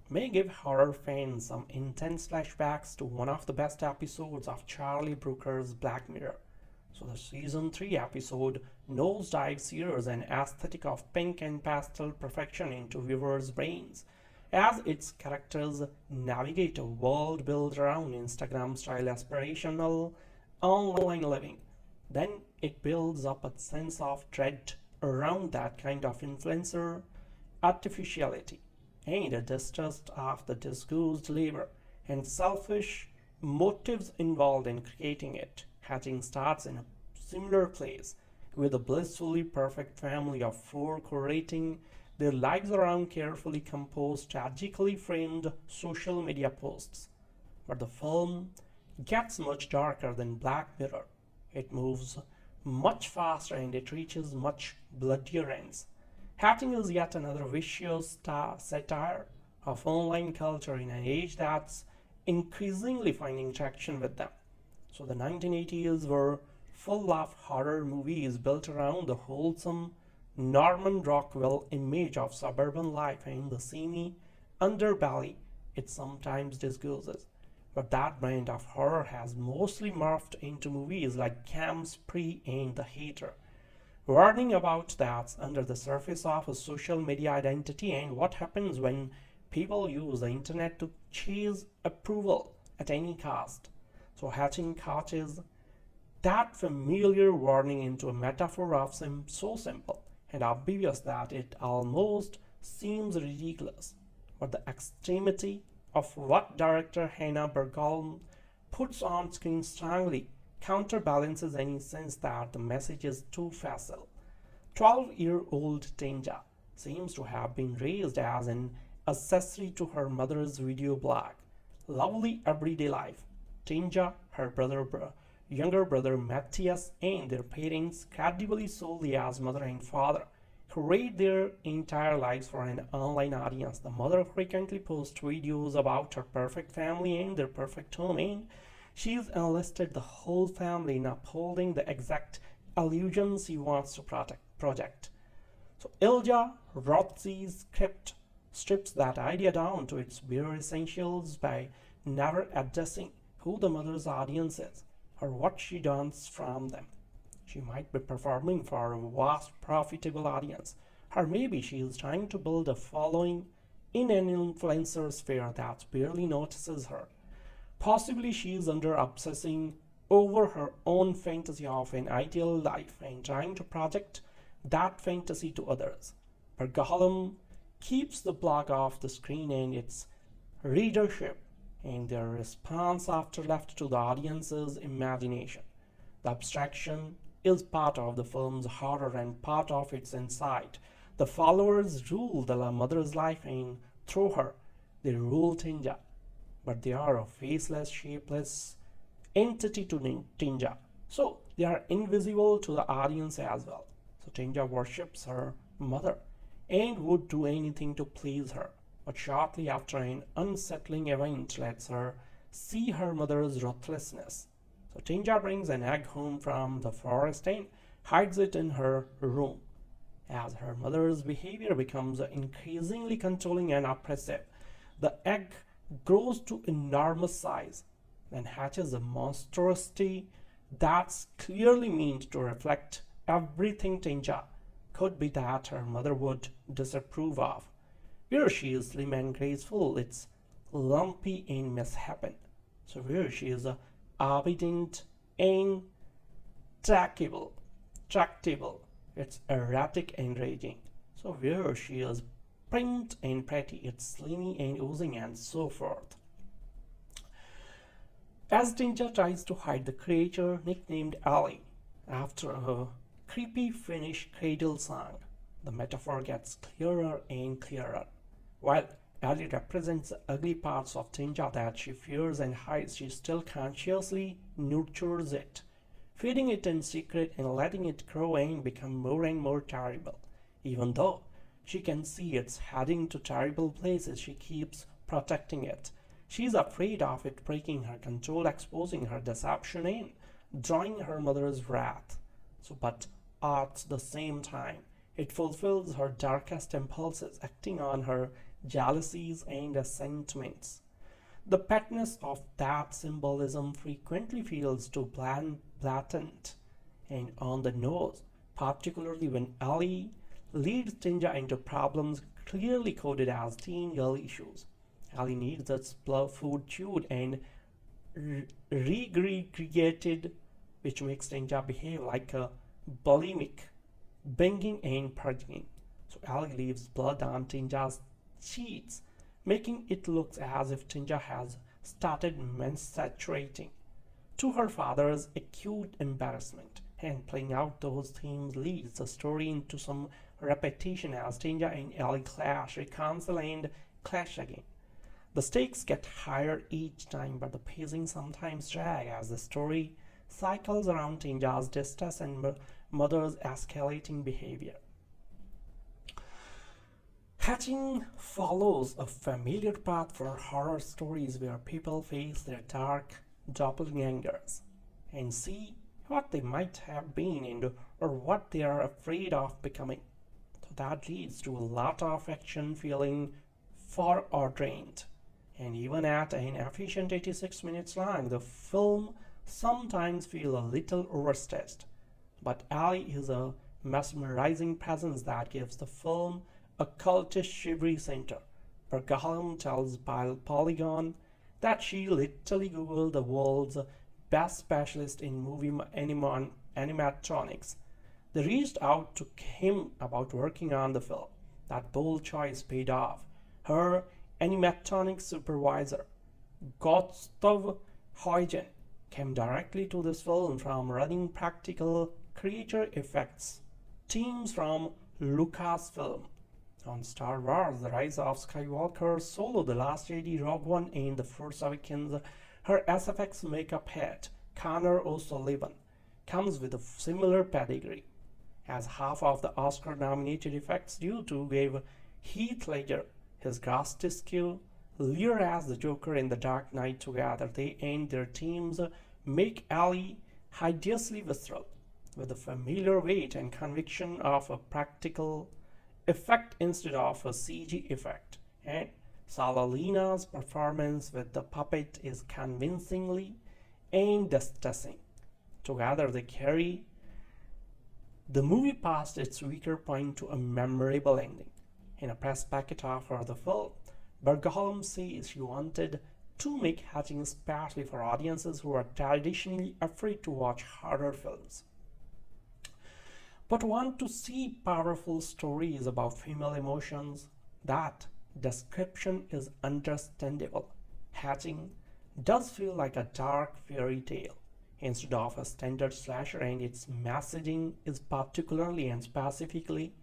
may give horror fans some intense flashbacks to one of the best episodes of Charlie Brooker's Black Mirror. So the season 3 episode nosedives years an aesthetic of pink and pastel perfection into viewers' brains as its characters navigate a world built around Instagram style aspirational online living. Then it builds up a sense of dread around that kind of influencer artificiality and a distrust of the disguised labor and selfish motives involved in creating it. Hatching starts in a similar place with a blissfully perfect family of four curating their lives around carefully composed, tragically framed social media posts. But the film gets much darker than Black Mirror. It moves much faster and it reaches much bloodier ends. Hatching is yet another vicious satire of online culture in an age that's increasingly finding traction with them. So the 1980s were full of horror movies built around the wholesome Norman Rockwell image of suburban life and the seamy underbelly it sometimes disguises. But that brand of horror has mostly morphed into movies like Cam Spree and The Hater, warning about that under the surface of a social media identity and what happens when people use the internet to chase approval at any cost. So hatching couches that familiar warning into a metaphor of sim so simple and obvious that it almost seems ridiculous. But the extremity of what director Hanna Bergholm puts on screen strongly counterbalances any sense that the message is too facile. 12-year-old Tinja seems to have been raised as an accessory to her mother's video blog. Lovely everyday life. Tinja, her brother, younger brother Matthias, and their parents, credibly solely as mother and father, create their entire lives for an online audience. The mother frequently posts videos about her perfect family and their perfect home, and she's enlisted the whole family in upholding the exact illusions she wants to protect, project. So Ilja Rautsi's script strips that idea down to its bare essentials by never addressing who the mother's audience is or what she wants from them. She might be performing for a vast profitable audience, or maybe she is trying to build a following in an influencer sphere that barely notices her. Possibly she is under obsessing over her own fantasy of an ideal life and trying to project that fantasy to others. Bergholm keeps the blog off the screen and its readership and their response after left to the audience's imagination. The abstraction is part of the film's horror and part of its insight. The followers rule the mother's life and through her, they rule Tinja. But they are a faceless, shapeless entity to Tinja. So they are invisible to the audience as well. So Tinja worships her mother and would do anything to please her. But shortly after an unsettling event lets her see her mother's ruthlessness. So Tinja brings an egg home from the forest and hides it in her room. As her mother's behavior becomes increasingly controlling and oppressive, the egg grows to enormous size and hatches a monstrosity that's clearly meant to reflect everything Tinja could be that her mother would disapprove of. Where she is slim and graceful, it's lumpy and misshapen. So where she is uh, obedient and tractable, tractable, it's erratic and raging. So where she is print and pretty, it's slimy and oozing and so forth. As Tinja tries to hide the creature nicknamed Alli after her creepy Finnish cradle song, the metaphor gets clearer and clearer. While Alli represents the ugly parts of Tinja that she fears and hides, she still consciously nurtures it, feeding it in secret and letting it grow and become more and more terrible. Even though she can see it's heading to terrible places, she keeps protecting it. She's afraid of it breaking her control, exposing her deception and drawing her mother's wrath. So, but at the same time, it fulfills her darkest impulses, acting on her jealousies and resentments. The petness of that symbolism frequently feels too bland, blatant and on the nose, particularly when Alli leads Tinja into problems clearly coded as teen girl issues. Alli needs its food chewed and recreated, which makes Tinja behave like a bulimic, banging and purging. So Alli leaves blood on Tinja's cheeks, making it look as if Tinja has started menstruating. To her father's acute embarrassment, and playing out those themes leads the story into some repetition as Tinja and Alli clash, reconcile, and clash again. The stakes get higher each time, but the pacing sometimes drag as the story cycles around Tinja's distress and mother's escalating behavior. Hatching follows a familiar path for horror stories where people face their dark doppelgangers and see what they might have been and or what they are afraid of becoming. So that leads to a lot of action feeling foreordained. And even at an efficient 86 minutes long, the film sometimes feels a little overstretched. But Alli is a mesmerizing presence that gives the film a cultish shivery center. Bergholm tells Polygon that she literally googled the world's best specialist in movie animon, animatronics. They reached out to him about working on the film. That bold choice paid off. Her animatronics supervisor, Gustav Hoegen, came directly to this film from running practical creature effects teams from Lucasfilm on Star Wars, The Rise of Skywalker, Solo, The Last Jedi, Rogue One, and The Force Awakens, her SFX makeup head, Conor O'Sullivan, comes with a similar pedigree, as half of the Oscar-nominated effects due to gave Heath Ledger his ghastly skill, Lear as the Joker in The Dark Knight together. They and their teams make Alli hideously visceral, with the familiar weight and conviction of a practical effect instead of a CG effect. And Solalinna's performance with the puppet is convincingly and distressing. Together they carry the movie past its weaker point to a memorable ending. In a press packet for the film, Bergholm says she wanted to make Hatching especially for audiences who are traditionally afraid to watch horror films but want to see powerful stories about female emotions, that description is understandable. Hatching does feel like a dark fairy tale instead of a standard slasher and its messaging is particularly and specifically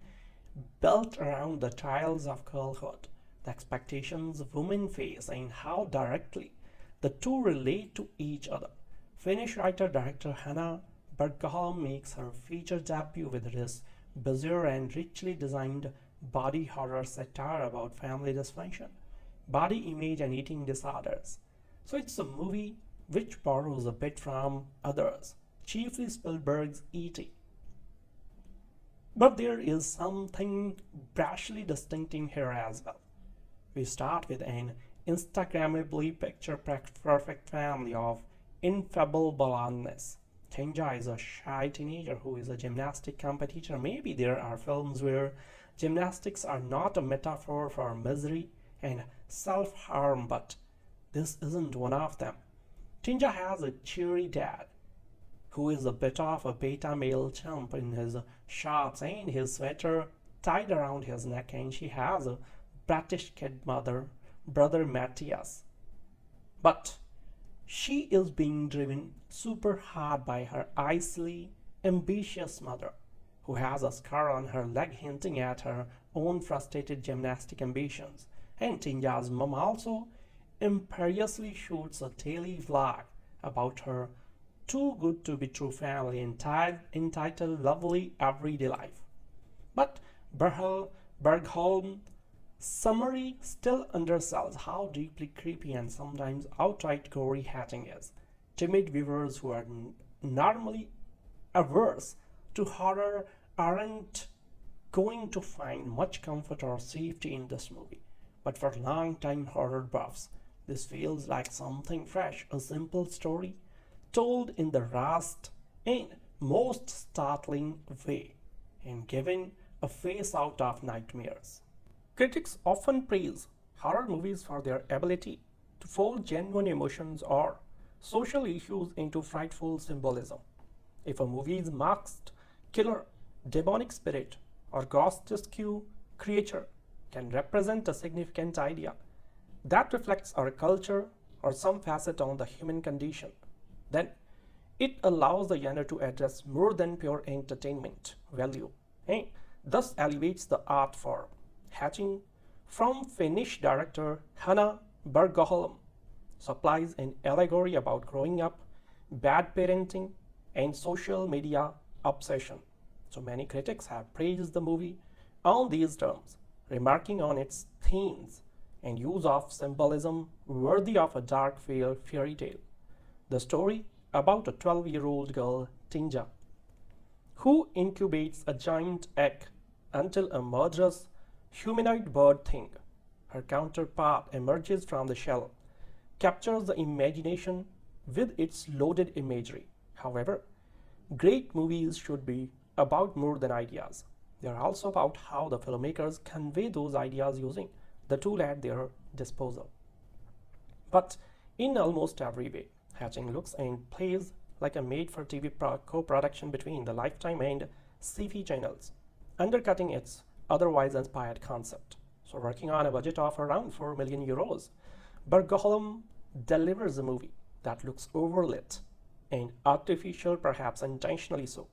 built around the trials of girlhood, the expectations women face and how directly the two relate to each other. Finnish writer-director Hanna Bergholm makes her feature debut with this bizarre and richly designed body horror satire about family dysfunction, body image and eating disorders. So it's a movie which borrows a bit from others, chiefly Spielberg's E.T. But there is something brashly distinct in here as well. We start with an Instagrammably picture perfect family of ineffable blondness Tinja is a shy teenager who is a gymnastic competitor. Maybe there are films where gymnastics are not a metaphor for misery and self-harm, but this isn't one of them. Tinja has a cheery dad who is a bit of a beta male chump in his shorts and his sweater tied around his neck and she has a British kid mother, brother Matthias. But she is being driven super hard by her icily ambitious mother, who has a scar on her leg hinting at her own frustrated gymnastic ambitions. And Tinja's mom also imperiously shoots a daily vlog about her too good to be true family entitled Lovely Everyday Life. But Bergholm summary still undersells how deeply creepy and sometimes outright gory Hatching is. Timid viewers who are normally averse to horror aren't going to find much comfort or safety in this movie. But for long-time horror buffs, this feels like something fresh, a simple story told in the rawest and most startling way and given a face out of nightmares. Critics often praise horror movies for their ability to fold genuine emotions or social issues into frightful symbolism. If a movie's masked killer, demonic spirit, or grotesque creature can represent a significant idea that reflects our culture or some facet on the human condition, then it allows the genre to address more than pure entertainment value and thus elevates the art form hatching from Finnish director Hanna Bergholm supplies an allegory about growing up, bad parenting, and social media obsession. So many critics have praised the movie on these terms, remarking on its themes and use of symbolism worthy of a dark fairy tale. The story about a 12-year-old girl, Tinja, who incubates a giant egg until a murderous humanoid bird thing, her counterpart emerges from the shell, captures the imagination with its loaded imagery. However, great movies should be about more than ideas. They are also about how the filmmakers convey those ideas using the tool at their disposal. But in almost every way, Hatching looks and plays like a made-for-TV co-production between the Lifetime and CV channels, undercutting its otherwise inspired concept. So working on a budget of around 4 million euros, Bergholm delivers a movie that looks overlit and artificial, perhaps intentionally so.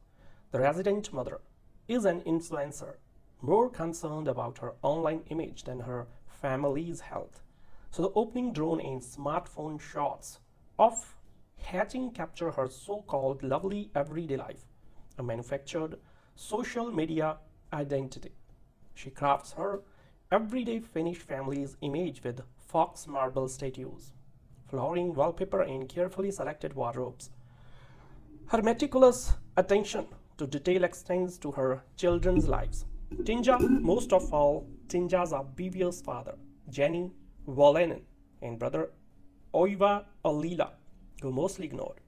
The resident mother is an influencer, more concerned about her online image than her family's health. So the opening drone and smartphone shots of Hatching capture her so-called lovely everyday life, a manufactured social media identity. She crafts her everyday Finnish family's image with fox marble statues, flooring wallpaper and carefully selected wardrobes. Her meticulous attention to detail extends to her children's lives. Tinja, most of all, Tinja's obvious father, Jani Volanen, and brother Oiva Ollila, go mostly ignored.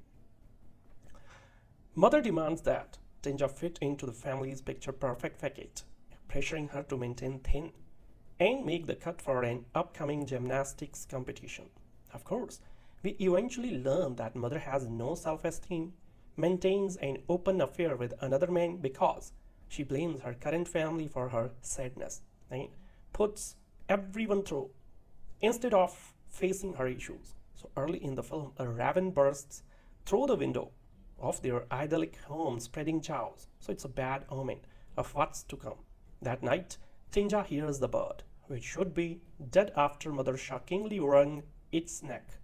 Mother demands that Tinja fit into the family's picture-perfect facade, pressuring her to maintain thin and make the cut for an upcoming gymnastics competition. Of course, we eventually learn that mother has no self-esteem maintains an open affair with another man because she blames her current family for her sadness and puts everyone through instead of facing her issues. So early in the film, a raven bursts through the window of their idyllic home, spreading chows. So it's a bad omen of what's to come. That night, Tinja hears the bird, which should be dead after mother shockingly wrung its neck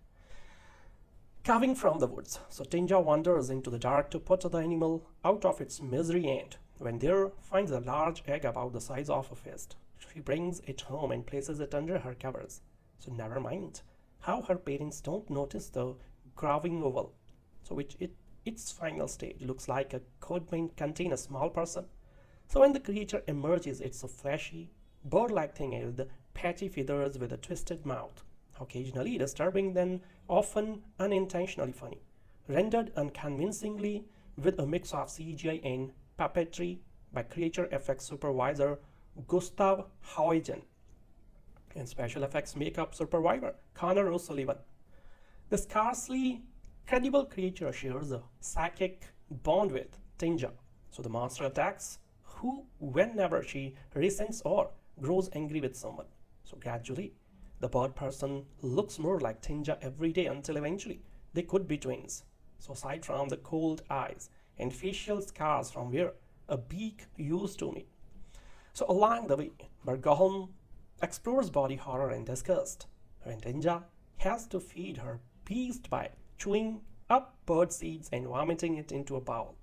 Calving from the woods, so Tinja wanders into the dark to put the animal out of its misery and, when there, finds a large egg about the size of a fist. She brings it home and places it under her covers. So never mind how her parents don't notice the growing oval, so which it, its final stage looks like a could contain a small person. So when the creature emerges, it's a fleshy, bird-like thing eh, with patchy feathers with a twisted mouth. Occasionally disturbing then often unintentionally funny, rendered unconvincingly with a mix of CGI and puppetry by creature effects supervisor Gustav Hoegen and special effects makeup supervisor Conor O'Sullivan. The scarcely credible creature shares a psychic bond with Tinja, so the monster attacks who whenever she resents or grows angry with someone. So gradually, the bird person looks more like Tinja every day until eventually they could be twins. So aside from the cold eyes and facial scars from where a beak used to be. So along the way, Bergholm explores body horror and disgust, when Tinja has to feed her beast by chewing up bird seeds and vomiting it into a bowl.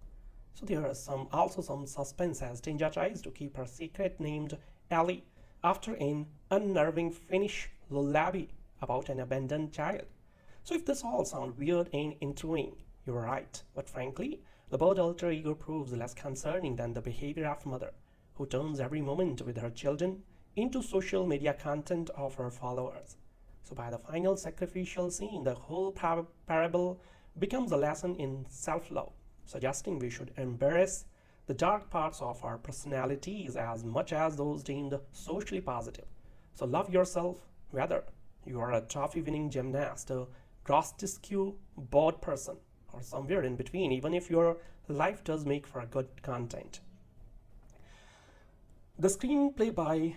So there is some also some suspense as Tinja tries to keep her secret named Ellie after an unnerving Finnish lullaby about an abandoned child. So if this all sounds weird and intriguing, you're right. But frankly, the bird alter ego proves less concerning than the behavior of mother, who turns every moment with her children into social media content of her followers. So by the final sacrificial scene, the whole par parable becomes a lesson in self-love, suggesting we should embrace the dark parts of our personalities as much as those deemed socially positive. So love yourself, whether you are a trophy-winning gymnast, a grotesque bored person, or somewhere in between, even if your life does make for good content. The screenplay by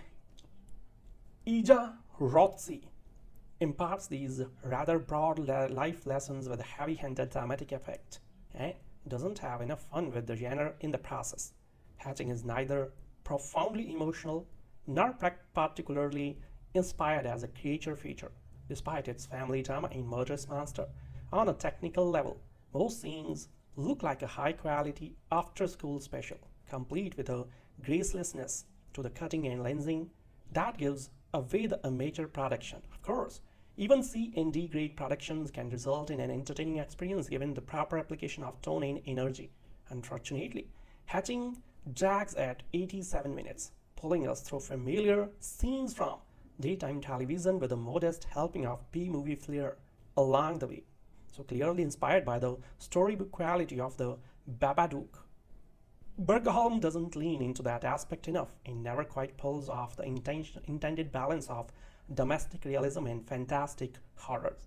Ilja Rautsi imparts these rather broad life lessons with a heavy-handed dramatic effect. Eh? Doesn't have enough fun with the genre in the process. Hatching is neither profoundly emotional nor particularly inspired as a creature feature, despite its family drama in Murderous Monster. On a technical level, most scenes look like a high-quality after-school special, complete with a gracelessness to the cutting and lensing that gives away the amateur production. Of course, even C and D grade productions can result in an entertaining experience given the proper application of tone and energy. Unfortunately, Hatching drags at 87 minutes, pulling us through familiar scenes from daytime television with a modest helping of B-movie flair along the way. So clearly inspired by the storybook quality of the Babadook. Bergholm doesn't lean into that aspect enough and never quite pulls off the intended balance of domestic realism and fantastic horrors.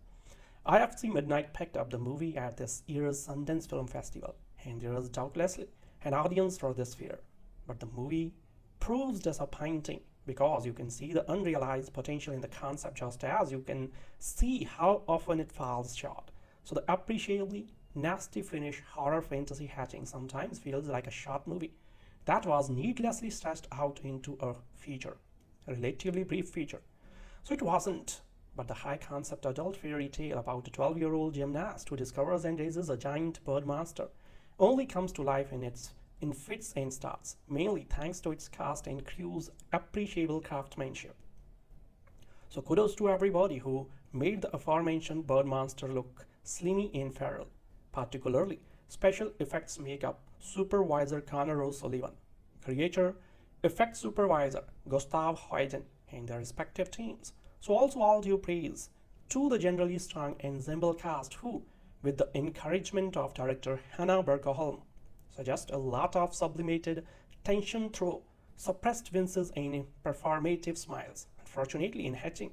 IFC Midnight picked up the movie at this year's Sundance Film Festival, and there is doubtlessly an audience for this fear. But the movie proves disappointing because you can see the unrealized potential in the concept just as you can see how often it falls short. So the appreciably nasty Finnish horror fantasy hatching sometimes feels like a short movie that was needlessly stretched out into a feature, a relatively brief feature. So it wasn't, but the high concept adult fairy tale about a 12 year old gymnast who discovers and raises a giant bird monster only comes to life in its in fits and starts, mainly thanks to its cast and crew's appreciable craftsmanship. So kudos to everybody who made the aforementioned bird monster look slimy and feral. Particularly, special effects makeup supervisor Conor O'Sullivan, creator effects supervisor Gustav Hoegen, and their respective teams. So also all due praise to the generally strong ensemble cast who, with the encouragement of director Hanna Bergholm, suggest a lot of sublimated tension through suppressed winces and performative smiles. Unfortunately, in Hatching,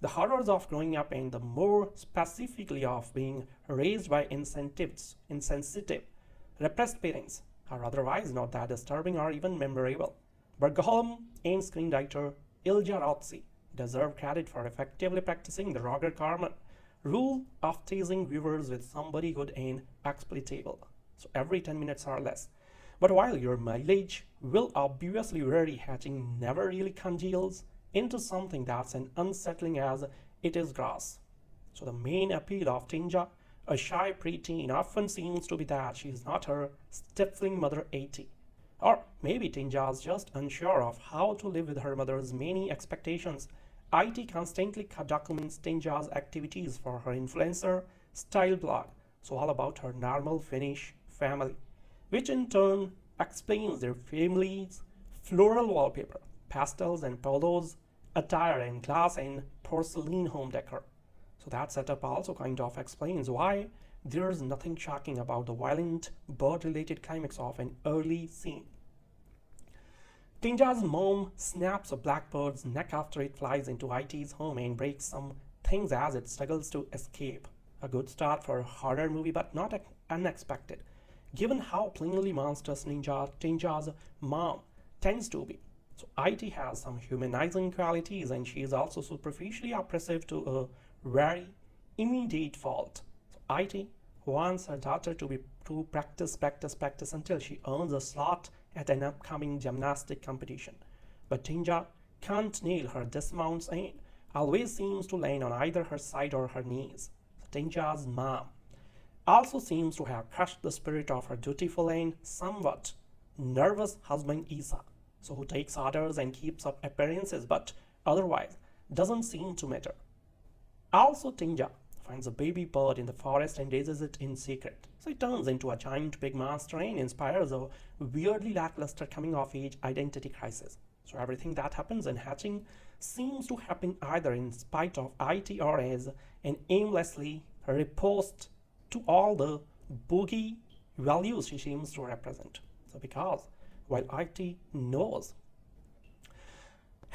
the horrors of growing up and the more specifically of being raised by incentives, insensitive, repressed parents are otherwise not that disturbing or even memorable. Bergholm and screenwriter Ilja Rautsi deserve credit for effectively practicing the Roger Corman rule of teasing viewers with somebody good and exploitable. So every 10 minutes or less. But while your mileage will obviously vary, hatching never really congeals into something that's as unsettling as it is gross. So the main appeal of Tinja, a shy preteen, often seems to be that she is not her stifling mother Äiti. Or maybe Tinja is just unsure of how to live with her mother's many expectations. Äiti constantly documents Tinja's activities for her influencer style blog, so all about her normal Finnish family, which in turn explains their family's floral wallpaper, pastels and polos, attire and glass and porcelain home decor. So that setup also kind of explains why there's nothing shocking about the violent bird-related climax of an early scene. Tinja's mom snaps a blackbird's neck after it flies into Äiti's home and breaks some things as it struggles to escape. A good start for a horror movie, but not unexpected, given how plainly monstrous Ninja Tinja's mom tends to be. So Äiti has some humanizing qualities and she is also superficially oppressive to a very immediate fault. So Äiti wants her daughter to be to practice, practice, practice until she earns a slot at an upcoming gymnastic competition. But Tinja can't nail her dismounts and always seems to land on either her side or her knees. Tinja's mom also seems to have crushed the spirit of her dutiful and somewhat nervous husband Isa. so who takes orders and keeps up appearances but otherwise doesn't seem to matter. Also, Tinja finds a baby bird in the forest and raises it in secret. So it turns into a giant big monster and inspires a weirdly lackluster coming of age identity crisis. So everything that happens in hatching seems to happen either in spite of Äiti or as an aimlessly riposte to all the boogie values she seems to represent. So because while Äiti knows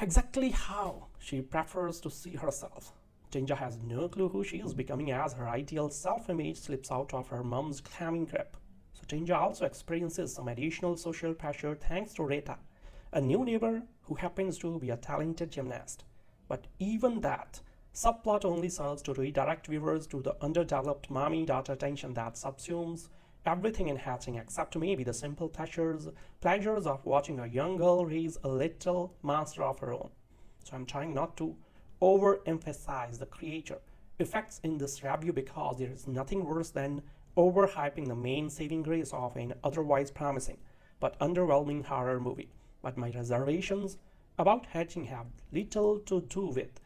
exactly how she prefers to see herself, Tinja has no clue who she is becoming as her ideal self-image slips out of her mom's clamming grip. So Tinja also experiences some additional social pressure thanks to Reetta, a new neighbor who happens to be a talented gymnast. But even that subplot only serves to redirect viewers to the underdeveloped mommy-daughter tension that subsumes everything in hatching except maybe the simple pleasures pleasures of watching a young girl raise a little master of her own. So I'm trying not to overemphasize the creature effects in this review because there is nothing worse than overhyping the main saving grace of an otherwise promising but underwhelming horror movie. But my reservations about Hatching have little to do with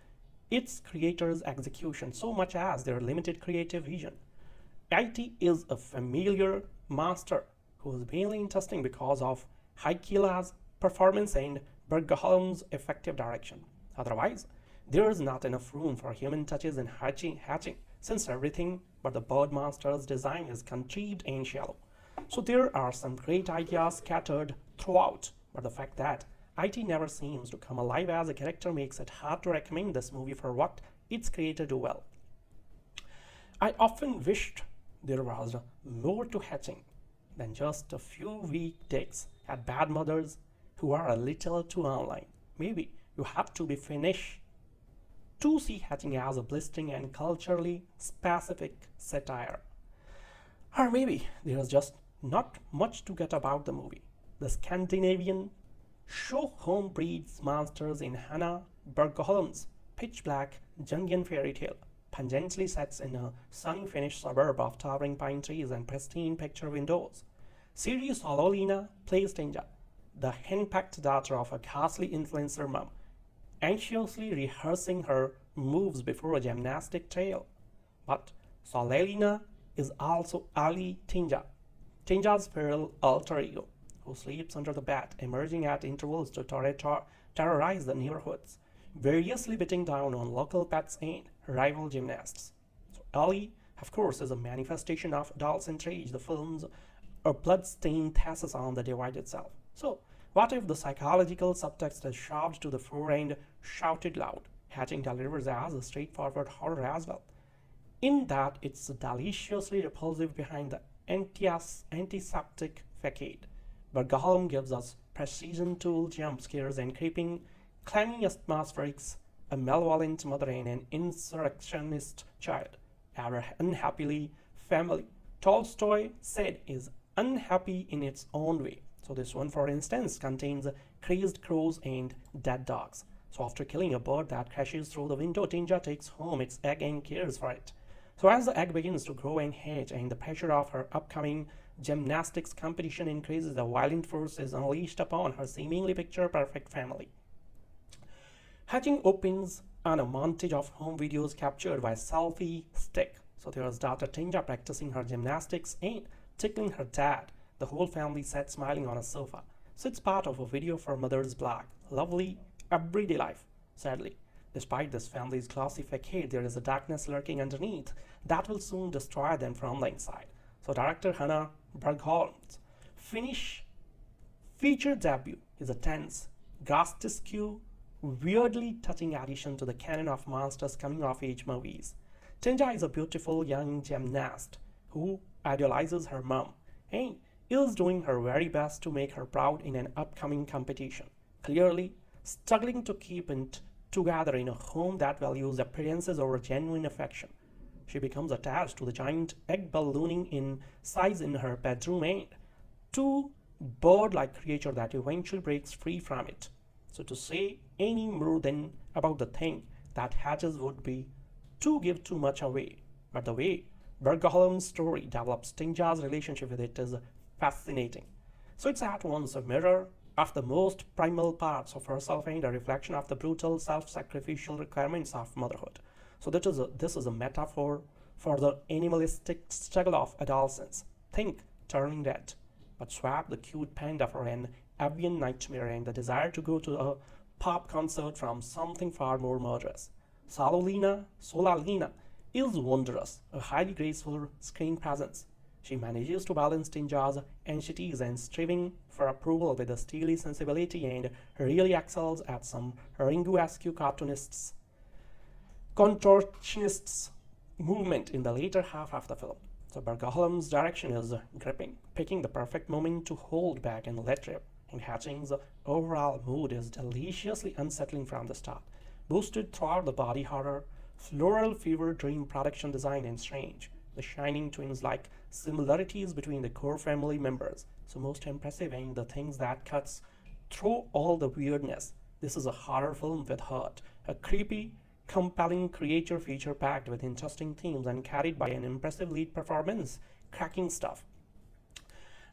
its creator's execution so much as their limited creative vision. Äiti is a familiar master who is mainly interesting because of Heikkilä's performance and Bergholm's effective direction. Otherwise, there is not enough room for human touches and hatching, hatching since everything but the Birdmaster's design is conceived in shallow. So there are some great ideas scattered throughout, but the fact that Äiti never seems to come alive as a character makes it hard to recommend this movie for what its creator do well. I often wished there was more to hatching than just a few weak takes at bad mothers who are a little too online. Maybe you have to be finished 2C hatching as a blistering and culturally specific satire. Or maybe there's just not much to get about the movie. The Scandinavian show home breeds monsters in Hanna Bergholm's pitch black Jungian fairy tale, pungently sets in a sunny Finnish suburb of towering pine trees and pristine picture windows. Siiri Solalinna plays Tinja, the henpecked daughter of a ghastly influencer mom anxiously rehearsing her moves before a gymnastic trail. But Solalinna is also Alli Tinja, Tinja's feral alter ego, who sleeps under the bed, emerging at intervals to ter terrorize the neighborhoods, variously beating down on local pets and rival gymnasts. So Alli, of course, is a manifestation of adolescent rage. The film's a blood-stained thesis on the divide itself. So, what if the psychological subtext is shoved to the fore and shouted loud? Hatching delivers as a straightforward horror as well. In that, it's deliciously repulsive behind the antiseptic facade. But Bergholm gives us precision tool jump scares and creeping, clanging atmospherics a malevolent mother and an insurrectionist child. Our unhappily family, Tolstoy said, is unhappy in its own way. So this one, for instance, contains crazed crows and dead dogs. So after killing a bird that crashes through the window, Tinja takes home its egg and cares for it. So as the egg begins to grow and hatch and the pressure of her upcoming gymnastics competition increases, a violent force is unleashed upon her seemingly picture-perfect family. Hatching opens on a montage of home videos captured by selfie stick. So there's daughter Tinja practicing her gymnastics and tickling her dad. The whole family sat smiling on a sofa. So it's part of a video for mother's blog. Lovely everyday life. Sadly, despite this family's glossy facade, there is a darkness lurking underneath that will soon destroy them from the inside. So director Hanna Bergholm's Finnish feature debut is a tense, grotesque weirdly touching addition to the canon of monsters coming of age movies. Tinja is a beautiful young gymnast who idolizes her mom and is doing her very best to make her proud in an upcoming competition. Clearly, struggling to keep it together in a home that values appearances over genuine affection. She becomes attached to the giant egg ballooning in size in her bedroom and to bird-like creature that eventually breaks free from it. So to say any more than about the thing that hatches would be to give too much away. But the way Bergholm's story develops Tinja's relationship with it is fascinating. So it's at once a mirror of the most primal parts of herself and a reflection of the brutal self-sacrificial requirements of motherhood. So that is a, this is a metaphor for the animalistic struggle of adolescence. Think turning red, but swap the cute panda for an avian nightmare and the desire to go to a pop concert from something far more murderous. Solalinna, Solalinna is wondrous, a highly graceful screen presence. She manages to balance Tinja's anxieties and striving for approval with a steely sensibility and really excels at some Ringu-esque cartoonists, contortionists movement in the later half of the film. So Bergholm's direction is gripping, picking the perfect moment to hold back and let rip. And Hatching's overall mood is deliciously unsettling from the start, boosted throughout the body horror, floral fever dream production design and strange. The Shining twins like similarities between the core family members. So most impressive and the things that cuts through all the weirdness. This is a horror film with heart, a creepy, compelling creature feature packed with interesting themes and carried by an impressive lead performance. Cracking stuff.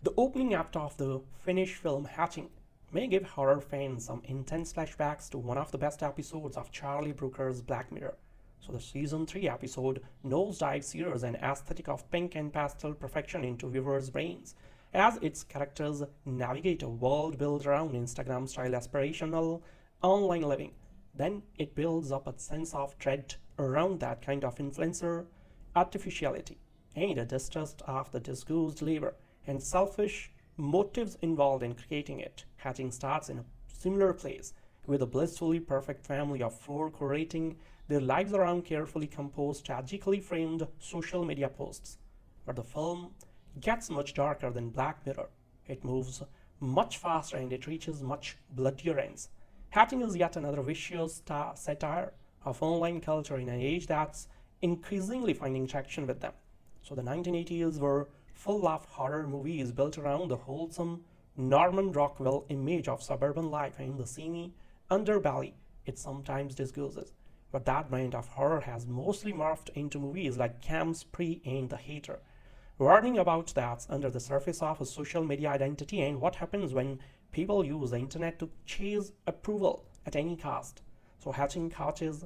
The opening act of the Finnish film Hatching may give horror fans some intense flashbacks to one of the best episodes of Charlie Brooker's Black Mirror. So the season 3 episode nosedives sears an aesthetic of pink and pastel perfection into viewers' brains as its characters navigate a world built around Instagram-style aspirational online living. Then it builds up a sense of dread around that kind of influencer artificiality and a distrust of the disguised labor and selfish motives involved in creating it. Hatching starts in a similar place with a blissfully perfect family of four curating their lives around carefully composed, tragically framed social media posts. But the film gets much darker than Black Mirror. It moves much faster and it reaches much bloodier ends. Hatching is yet another vicious satire of online culture in an age that's increasingly finding traction with them. So the 1980s were full of horror movies built around the wholesome Norman Rockwell image of suburban life and the seamy underbelly it sometimes disguises. But that brand of horror has mostly morphed into movies like Cam Spree and The Hater, warning about that under the surface of a social media identity and what happens when people use the internet to chase approval at any cost. So Hatching couches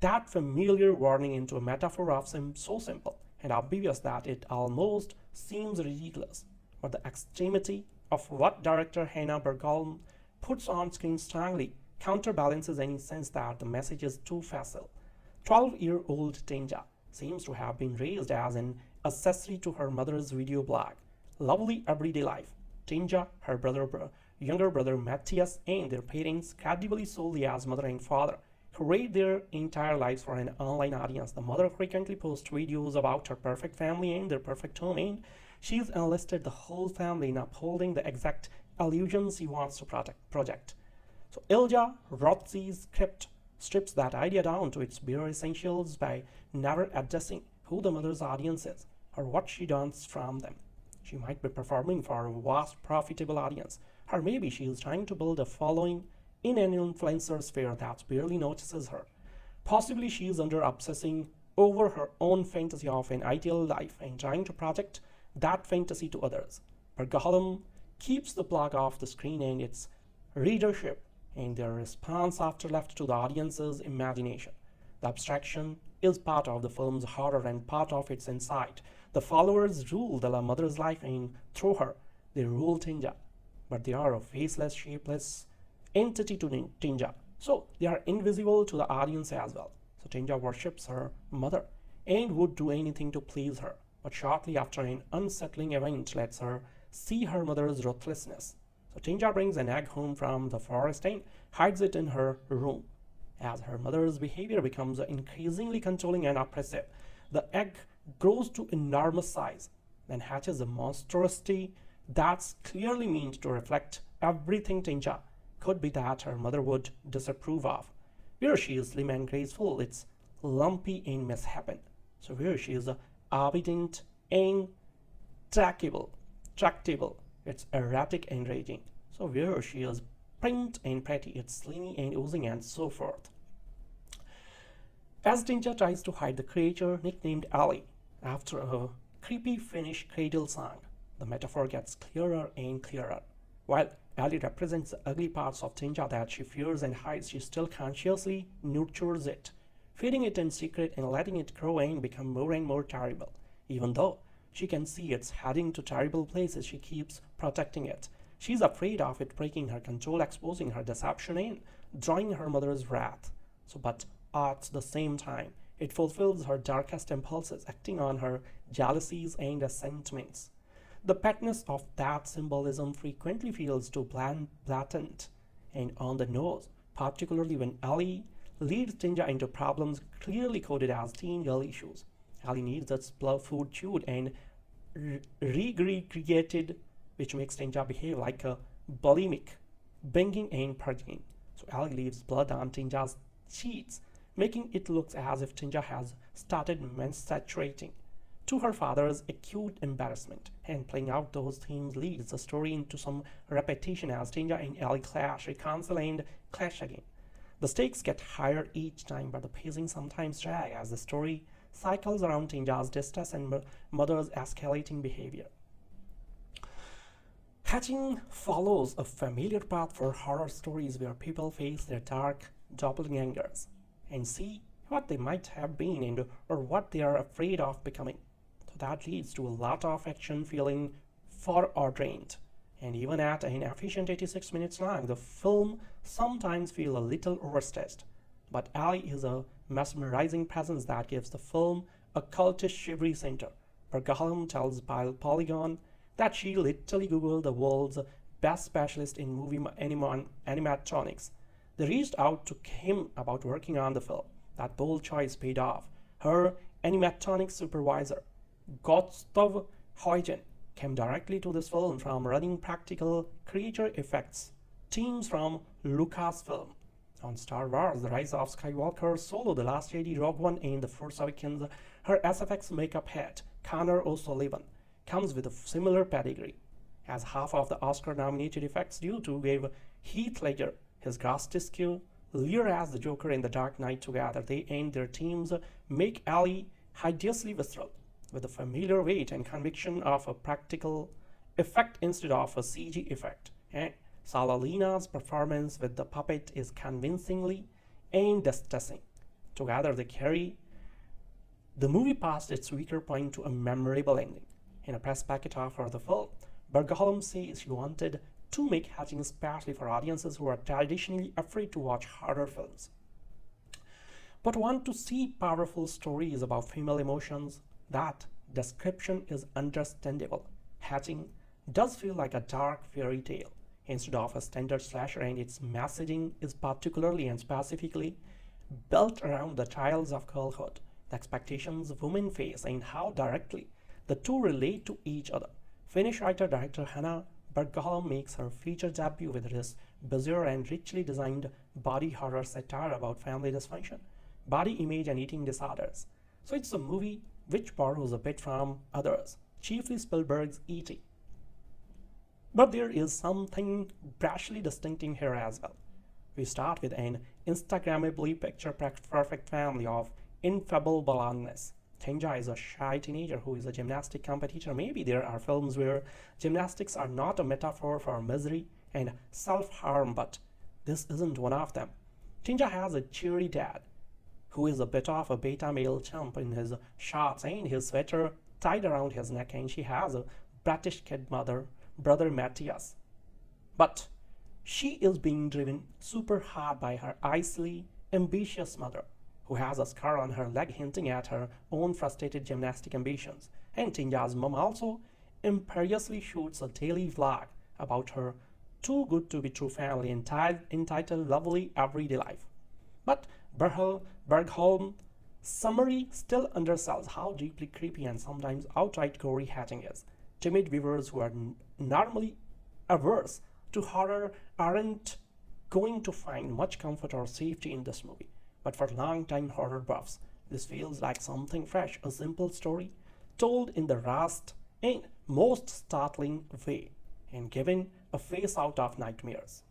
that familiar warning into a metaphor of sim so simple and obvious that it almost seems ridiculous. But the extremity of what director Hanna Bergholm puts on screen strongly counterbalances any sense that the message is too facile. 12-year-old Tinja seems to have been raised as an accessory to her mother's video blog. Lovely everyday life. Tinja, her brother, younger brother Matthias, and their parents credibly solely as mother and father create their entire lives for an online audience. The mother frequently posts videos about her perfect family and their perfect home, and she's enlisted the whole family in upholding the exact illusions she wants to project. So Ilja Rautsi's script strips that idea down to its bare essentials by never addressing who the mother's audience is or what she wants from them. She might be performing for a vast profitable audience, or maybe she is trying to build a following in an influencer sphere that barely notices her. Possibly she is under obsessing over her own fantasy of an ideal life and trying to project that fantasy to others. Bergholm keeps the plug off the screen and its readership and their response after left to the audience's imagination. The abstraction is part of the film's horror and part of its insight. The followers rule the La mother's life and through her, they rule Tinja. But they are a faceless, shapeless entity to Tinja. So they are invisible to the audience as well. So Tinja worships her mother and would do anything to please her. But shortly after an unsettling event lets her see her mother's ruthlessness. So Tinja brings an egg home from the forest and hides it in her room. As her mother's behavior becomes increasingly controlling and oppressive, the egg grows to enormous size, and hatches a monstrosity that's clearly meant to reflect everything Tinja could be that her mother would disapprove of. Where she is slim and graceful, it's lumpy and misshapen. So where she is obedient and tractable, tractable, it's erratic and raging. So where she is print and pretty, it's slimy and oozing and so forth. As Tinja tries to hide the creature nicknamed Alli after a creepy Finnish cradle song, the metaphor gets clearer and clearer. While Alli represents the ugly parts of Tinja that she fears and hides. She still consciously nurtures it, feeding it in secret and letting it grow and become more and more terrible. Even though she can see it's heading to terrible places, she keeps protecting it. She's afraid of it breaking her control, exposing her deception, and drawing her mother's wrath. So, but at the same time, it fulfills her darkest impulses, acting on her jealousies and resentments. The petness of that symbolism frequently feels too blatant and on the nose, particularly when Ellie leads Tinja into problems clearly coded as teen girl issues. Ellie needs food chewed and recreated, which makes Tinja behave like a bulimic, banging and purging. So Alli leaves blood on Tinja's sheets, making it look as if Tinja has started menstruating to her father's acute embarrassment, and playing out those themes leads the story into some repetition as Tinja and Alli clash, reconcile, and clash again. The stakes get higher each time, but the pacing sometimes drag as the story cycles around Tinja's distress and mother's escalating behavior. Hatching follows a familiar path for horror stories where people face their dark doppelgangers and see what they might have been and or what they are afraid of becoming So that leads to a lot of action feeling foreordained. And even at an efficient 86 minutes long, the film sometimes feels a little overstretched. But Alli is a mesmerizing presence that gives the film a cultish shivery center. Bergholm tells Polygon that she literally googled the world's best specialist in movie anim animatronics. They reached out to him about working on the film. That bold choice paid off. Her animatronics supervisor, Gustav Hoegens came directly to this film from running practical creature effects teams from Lucasfilm. On Star Wars, The Rise of Skywalker, Solo, The Last Jedi, Rogue One, and The Force Awakens, her SFX makeup head, Conor O'Sullivan, comes with a similar pedigree, as half of the Oscar-nominated effects due to gave Heath Ledger his Grotesque Lear as the Joker in The Dark Knight together. They and their teams make Ellie hideously visceral, with the familiar weight and conviction of a practical effect instead of a CG effect. And Solalinna's performance with the puppet is convincingly and distressing. Together they carry the movie past its weaker point to a memorable ending. In a press packet for the film, Bergholm says she wanted to make Hatching especially for audiences who are traditionally afraid to watch horror films, but want to see powerful stories about female emotions, that description is understandable. Hatching does feel like a dark fairy tale instead of a standard slasher and its messaging is particularly and specifically built around the trials of girlhood, the expectations women face and how directly the two relate to each other. Finnish writer-director Hanna Bergholm makes her feature debut with this bizarre and richly designed body horror satire about family dysfunction, body image and eating disorders. So it's a movie which borrows a bit from others, chiefly Spielberg's E.T. But there is something brashly distinctive here as well. We start with an Instagrammably picture-perfect family of ineffable blondness. Tinja is a shy teenager who is a gymnastic competitor. Maybe there are films where gymnastics are not a metaphor for misery and self-harm, but this isn't one of them. Tinja has a cheery dad who is a bit of a beta male chump in his shorts and his sweater tied around his neck, and she has a British kid mother, brother Matthias. But she is being driven super hard by her icily ambitious mother, who has a scar on her leg hinting at her own frustrated gymnastic ambitions. And Tinja's mom also imperiously shoots a daily vlog about her too good to be true family entitled Lovely Everyday Life. But Berhel, Bergholm summary still undersells how deeply creepy and sometimes outright gory Hatching is. Timid viewers who are normally averse to horror aren't going to find much comfort or safety in this movie. But for long-time horror buffs, this feels like something fresh, a simple story told in the rawest and most startling way and given a face out of nightmares.